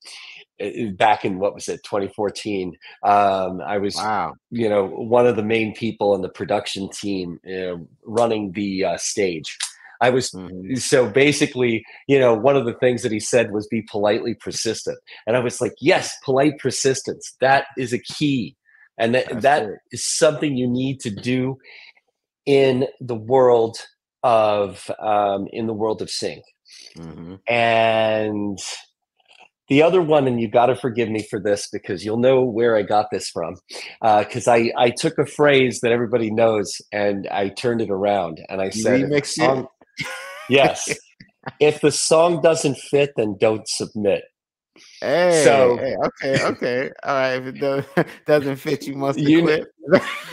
back in what was it 2014 um, i was wow. you know one of the main people in the production team uh, running the uh, stage. I was mm-hmm. so basically you know one of the things that he said was be politely persistent. And i was like yes polite persistence. That is a key. And that, that is something you need to do in the world of um, in the world of sync mm-hmm. and the other one, and you got to forgive me for this because you'll know where I got this from. Because uh, I, I took a phrase that everybody knows and I turned it around and I said, it. yes. if the song doesn't fit, then don't submit. Hey, so hey, okay, okay, all right. If it does, not fit, you must you, quit.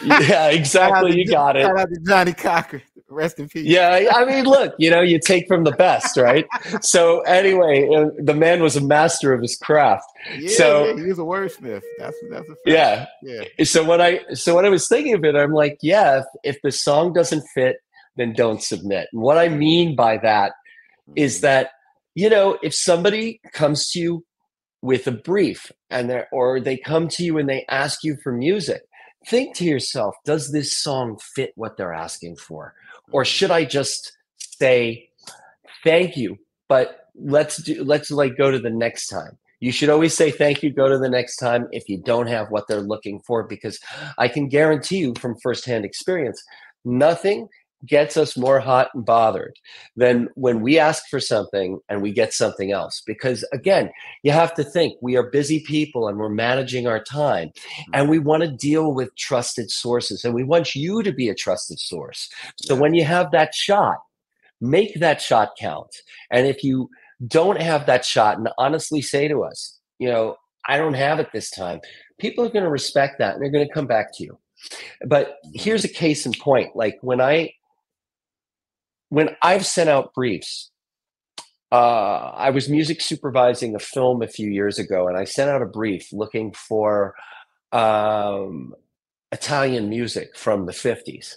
yeah, exactly. You got it. Shout out to Johnnie Cochran. Rest in peace. Yeah, I mean, look, you know, you take from the best, right? so anyway, uh, the man was a master of his craft. Yeah, so yeah, he was a wordsmith. That's that's a fact. yeah, yeah. So when I so when I was thinking of it, I'm like, yeah, if, if the song doesn't fit, then don't submit. And what I mean by that is mm-hmm. that you know, if somebody comes to you with a brief and they or they come to you and they ask you for music. Think to yourself does this song fit what they're asking for? Or mm-hmm. should i just say thank you but let's do let's like go to the next time. You should always say thank you go to the next time if you don't have what they're looking for because i can guarantee you from firsthand experience nothing gets us more hot and bothered than when we ask for something and we get something else. Because again, you have to think we are busy people and we're managing our time mm-hmm. and we want to deal with trusted sources and we want you to be a trusted source. So when you have that shot, make that shot count. And if you don't have that shot and honestly say to us, you know, I don't have it this time, people are going to respect that and they're going to come back to you. But mm-hmm. here's a case in point. Like when I when I've sent out briefs, uh, I was music supervising a film a few years ago, and I sent out a brief looking for um, Italian music from the 50s.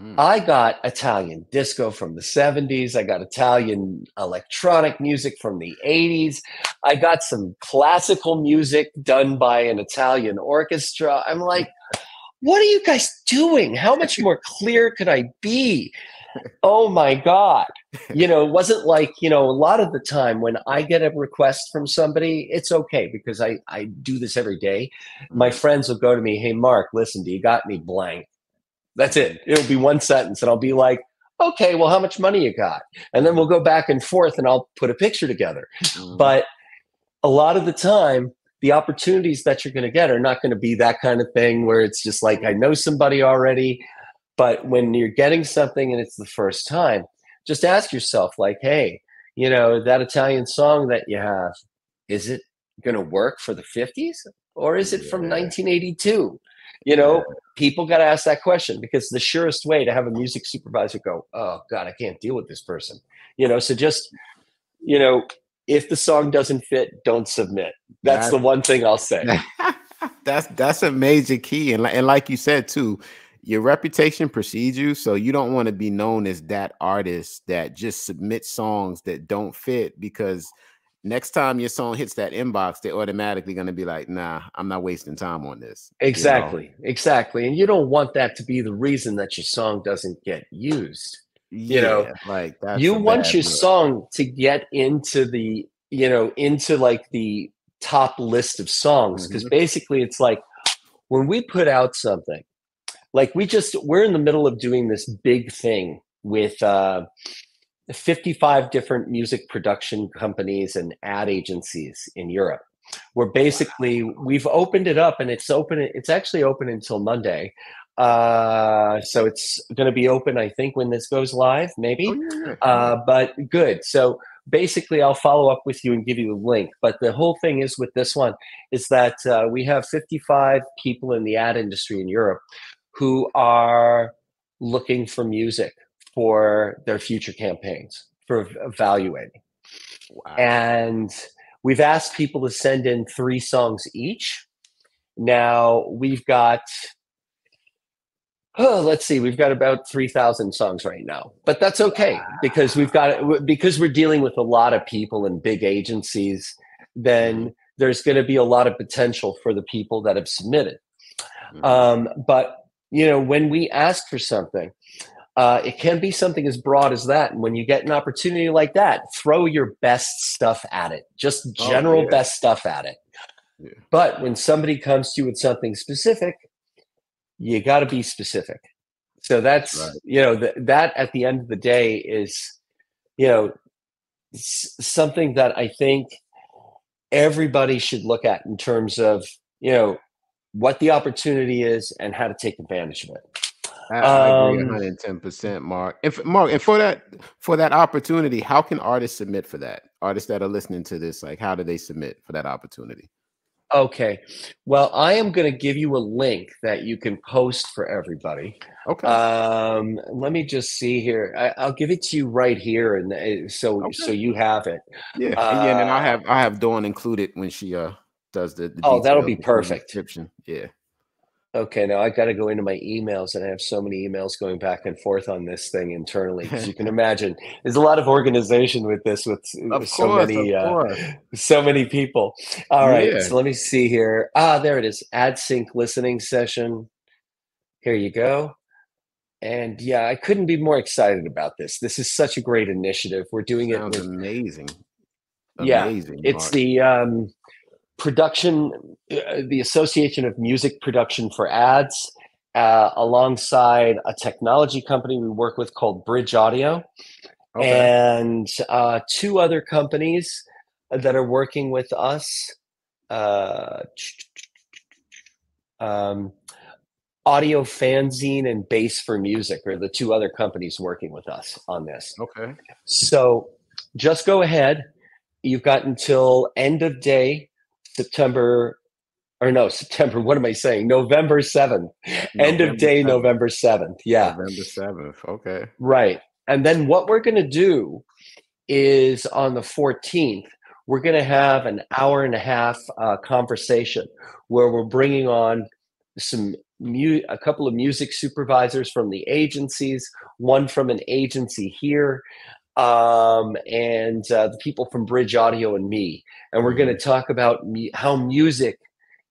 Mm. I got Italian disco from the 70s. I got Italian electronic music from the 80s. I got some classical music done by an Italian orchestra. I'm like, what are you guys doing? How much more clear could I be? Oh my god. You know it wasn't like you know a lot of the time when i get a request from somebody it's okay because i i do this every day. My mm-hmm. friends will go to me hey mark listen do you got me blank? That's it. It'll be one sentence and i'll be like okay well how much money you got? And then we'll go back and forth and i'll put a picture together. Mm-hmm. but a lot of the time the opportunities that you're going to get are not going to be that kind of thing where it's just like i know somebody already but when you're getting something and it's the first time, just ask yourself, like, hey, you know, that Italian song that you have, is it going to work for the 50s or is it yeah. from 1982? You know, yeah. people got to ask that question because the surest way to have a music supervisor go, oh, God, I can't deal with this person. You know, so just, you know, if the song doesn't fit, don't submit. That's, that's the one thing I'll say. that's that's a major key, and and like you said too, your reputation precedes you so you don't want to be known as that artist that just submits songs that don't fit because next time your song hits that inbox they're automatically going to be like nah i'm not wasting time on this exactly you know? exactly and you don't want that to be the reason that your song doesn't get used you yeah, know like you want your look. song to get into the you know into like the top list of songs because mm-hmm. basically it's like when we put out something like we just we're in the middle of doing this big thing with uh 55 different music production companies and ad agencies in Europe. Where basically we've opened it up and it's open it's actually open until Monday. Uh so it's going to be open I think when this goes live maybe. Oh, uh but good. So basically I'll follow up with you and give you the link. But the whole thing is with this one is that uh, we have 55 people in the ad industry in Europe who are looking for music for their future campaigns for evaluating. Wow. And we've asked people to send in three songs each. Now we've got, oh, let's see, we've got about 3,000 songs right now, but that's okay because we've got, because we're dealing with a lot of people and big agencies, then there's going to be a lot of potential for the people that have submitted. Mm-hmm. Um, but you know, when we ask for something, uh, it can be something as broad as that. And when you get an opportunity like that, throw your best stuff at it, just oh, general oh, yeah. best stuff at it. Yeah. But when somebody comes to you with something specific, you got to be specific. So that's, right. you know, th- that at the end of the day is, you know, something that I think everybody should look at in terms of, you know, what the opportunity is and how to take advantage of it. I, I agree 110 percent, Mark. And Mark, and for that for that opportunity, how can artists submit for that? Artists that are listening to this, like, how do they submit for that opportunity? Okay. Well, I am going to give you a link that you can post for everybody. Okay. Um, let me just see here. I, will give it to you right here, and uh, so okay. so you have it. Yeah, uh, and, yeah, and then I have I have Dawn included when she uh does the. the oh, that'll be perfect. Description. Yeah. Okay, now I got to go into my emails, and I have so many emails going back and forth on this thing internally. Because you can imagine, there's a lot of organization with this, with, with so course, many, uh, so many people. All right, yeah. so let me see here. Ah, there it is. AdSync listening session. Here you go. And yeah, I couldn't be more excited about this. This is such a great initiative. We're doing Sounds it. With, amazing. Amazing. Yeah, it's Mark. the um, production, uh, the Association of Music Production for Ads, uh, alongside a technology company we work with called Bridge Audio, okay. and uh, two other companies that are working with us. Uh, um, Audio Fanzine and Base for Music are the two other companies working with us on this. Okay. So just go ahead. You've got until end of day September or no, September, what am I saying? November 7th. End of day, 7th. November 7th. Yeah. November 7th. Okay. Right. And then what we're going to do is on the 14th, we're going to have an hour and a half uh, conversation where we're bringing on some mu- a couple of music supervisors from the agencies, one from an agency here, um, and uh, the people from Bridge Audio and me. And we're going to talk about me- how music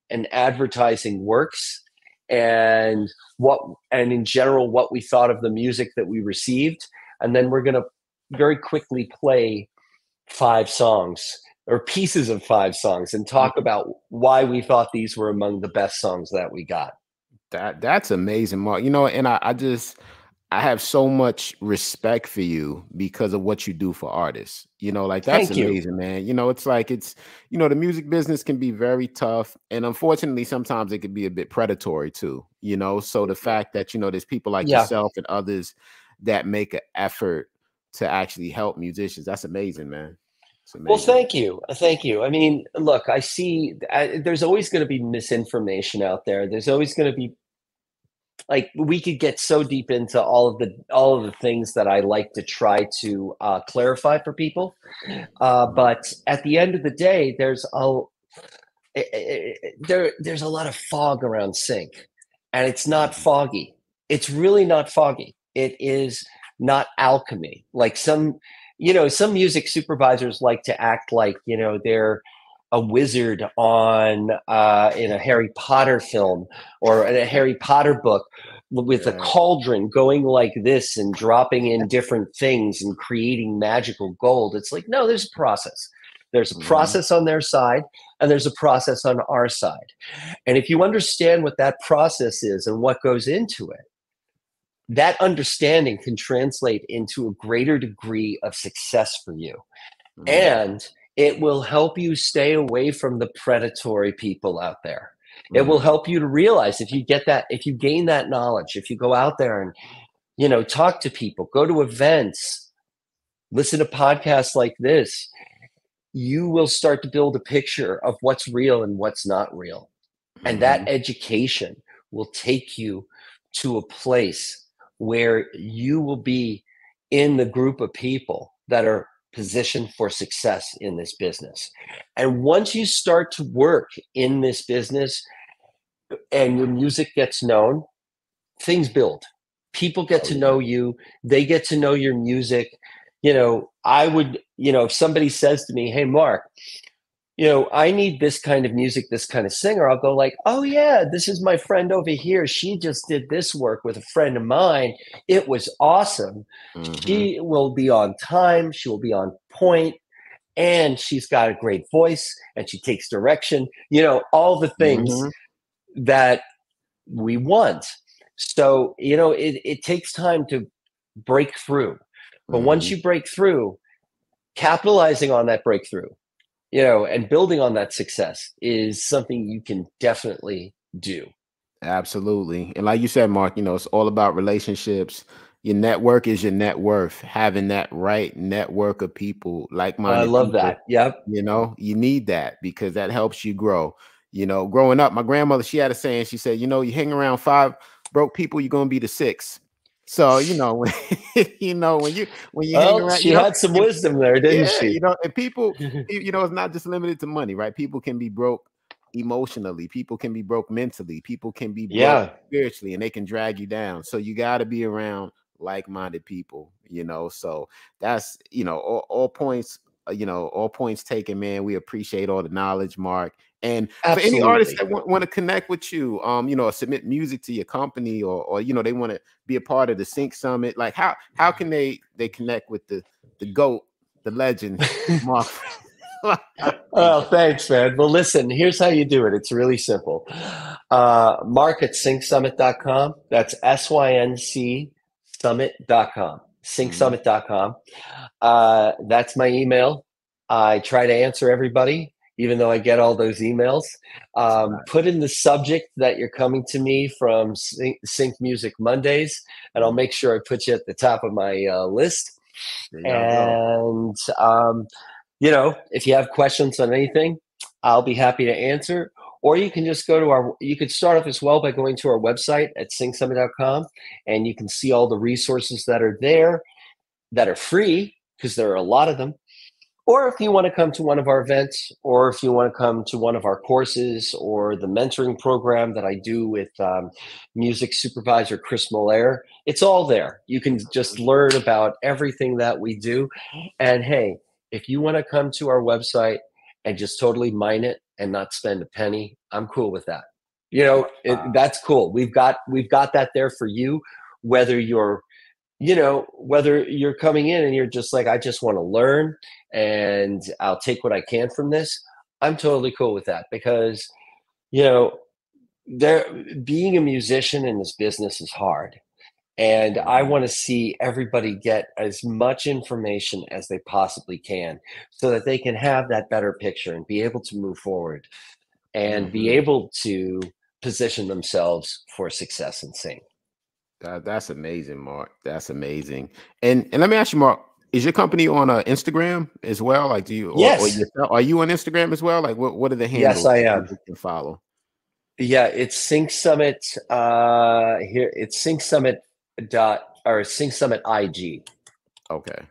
and advertising works and what, and in general, what we thought of the music that we received. And then we're going to very quickly play five songs or pieces of five songs and talk mm-hmm. about why we thought these were among the best songs that we got. That that's amazing, Mark. You know, and I, I just I have so much respect for you because of what you do for artists. You know, like that's amazing, you. man. You know, it's like it's you know, the music business can be very tough and unfortunately sometimes it can be a bit predatory too, you know. So the fact that you know there's people like yeah. yourself and others that make an effort to actually help musicians, that's amazing, man. Well, thank you. Uh, thank you. I mean, look, I see I, there's always going to be misinformation out there. There's always going to be like we could get so deep into all of the all of the things that I like to try to uh, clarify for people, uh, but at the end of the day, there's a it, it, there there's a lot of fog around sync, and it's not foggy. It's really not foggy. It is not alchemy. Like some, you know, some music supervisors like to act like you know they're a wizard on uh, in a Harry Potter film or in a Harry Potter book with yeah. a cauldron going like this and dropping in different things and creating magical gold. It's like, no, there's a process. There's a mm-hmm. process on their side and there's a process on our side. And if you understand what that process is and what goes into it, that understanding can translate into a greater degree of success for you. Mm-hmm. And it will help you stay away from the predatory people out there. Mm-hmm. It will mm-hmm. help you to realize if you get that, if you gain that knowledge, if you go out there and, you know, talk to people, go to events, listen to podcasts like this, you will start to build a picture of what's real and what's not real. Mm-hmm. And that mm-hmm. education will take you to a place where you will be in the group of people that are position for success in this business. And once you start to work in this business and your music gets known, things build. People get oh, to know you, they get to know your music. You know, I would, you know, if somebody says to me, Hey, Mark, you know, I need this kind of music, this kind of singer, I'll go like, oh yeah, this is my friend over here. She just did this work with a friend of mine. It was awesome. Mm-hmm. She will be on time. She will be on point, and she's got a great voice, and she takes direction. You know, all the things mm-hmm. that we want. So you know, it it takes time to break through, but mm-hmm. once you break through, capitalizing on that breakthrough you know, and building on that success is something you can definitely do. Absolutely. And like you said, Mark, you know, it's all about relationships. Your network is your net worth. Having that right network of people like Oh, I love people, that. Yep. you know, you need that because that helps you grow. You know, growing up, my grandmother, she had a saying, she said, you know, you hang around five broke people, you're gonna be the six. So, you know, when you know, when you when you hang around, she you know, had some wisdom there, didn't yeah, she? you know, and people, you you know, it's not just limited to money, right? People can be broke emotionally, people can be broke mentally, people can be broke Yeah. spiritually, and they can drag you down. So you got to be around like-minded people, you know. So that's you know, all, all points, uh, you know, all points taken, man. We appreciate all the knowledge, Mark. And for any artists that want, want to connect with you, um, you know, submit music to your company, or or you know, they want to be a part of the Sync Summit, like how how can they they connect with the the goat, the legend, Mark? Oh, thanks, man. Well, listen, here's how you do it. It's really simple. Uh, mark at syncsummit.com. That's S Y N C summit.com. Syncsummit.com. Uh, that's my email. I try to answer everybody, even though I get all those emails. Um, put in the subject that you're coming to me from Sync, Sync Music Mondays, and I'll make sure I put you at the top of my uh, list. There y'all go. And um, you know, if you have questions on anything, I'll be happy to answer. Or you can just go to our, you could start off as well by going to our website at syncsummit.com and you can see all the resources that are there that are free because there are a lot of them. Or if you want to come to one of our events, or if you want to come to one of our courses, or the mentoring program that I do with um, music supervisor Chris Molaire, it's all there. You can just learn about everything that we do. And hey, if you want to come to our website and just totally mine it and not spend a penny, I'm cool with that. You know, it, that's cool. We've got we've got that there for you, whether you're you know whether you're coming in and you're just like i just want to learn and i'll take what i can from this i'm totally cool with that because you know there being a musician in this business is hard and i Mhm. want to see everybody get as much information as they possibly can so that they can have that better picture and be able to move forward and be Mhm. able to position themselves for success and sing That, that's amazing, Mark. That's amazing. And and let me ask you, Mark, is your company on uh, Instagram as well? Like, do you? Or, or Yes. yourself, are you on Instagram as well? Like, what what are the handles? Yes. I am. people Can follow. Yeah, it's Sync Summit. Uh, here it's Sync Summit dot or Sync Summit IG. Okay.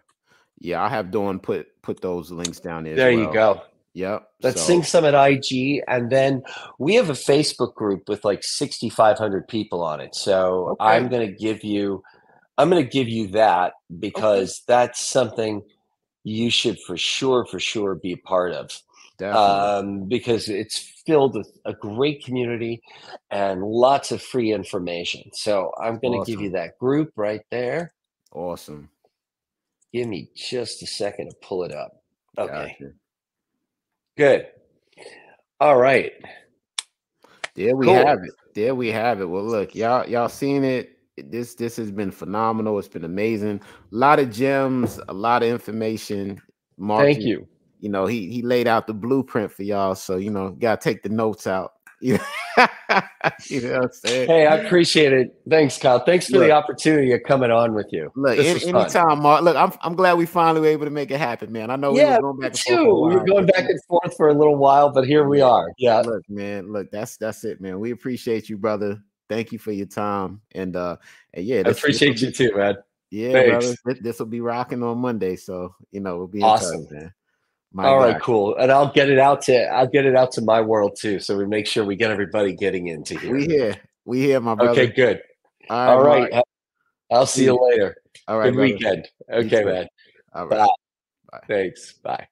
Yeah, I have Dawn put put those links down there. There you go. Yep. That's so- Sync Summit IG, and then we have a Facebook group with like sixty five hundred people on it. So Okay. I'm gonna give you, I'm gonna give you that because that's something you should for sure, for sure be a part of. Um, because it's filled with a great community and lots of free information. So I'm going to give you that group right there. awesome. Give me just a second to pull it up. Okay, Gotcha. good. All right. There we Cool. have it. There we have it. Well, look, y'all, y'all seen it. This this has been phenomenal. It's been amazing. A lot of gems, a lot of information. Mark, Thank you. You know, he he laid out the blueprint for y'all. So you know, gotta take the notes out. You know, what I'm saying? Hey, I appreciate it. Thanks, Kyle. Thanks for Look. the opportunity of coming on with you. Look, This anytime, Mark. Look, I'm I'm glad we finally were able to make it happen, man. I know we Yeah, were going back and forth. for a too. We were going back and forth for a little while, but here we are. Yeah. look, man, look, that's that's it, man. We appreciate you, brother. Thank you for your time. And uh and yeah, I appreciate be- you too, man. Yeah, This will be rocking on Monday. So, you know, we'll be Awesome. touch, man. My All right, cool. And I'll get it out to I'll get it out to my world too, so we make sure we get everybody getting into here. We here. We here, my brother. Okay, good. All right. All Mark. right. I'll see you later. All right. Good brother. weekend. Okay, man. All right. Bye. Bye. Thanks. Bye.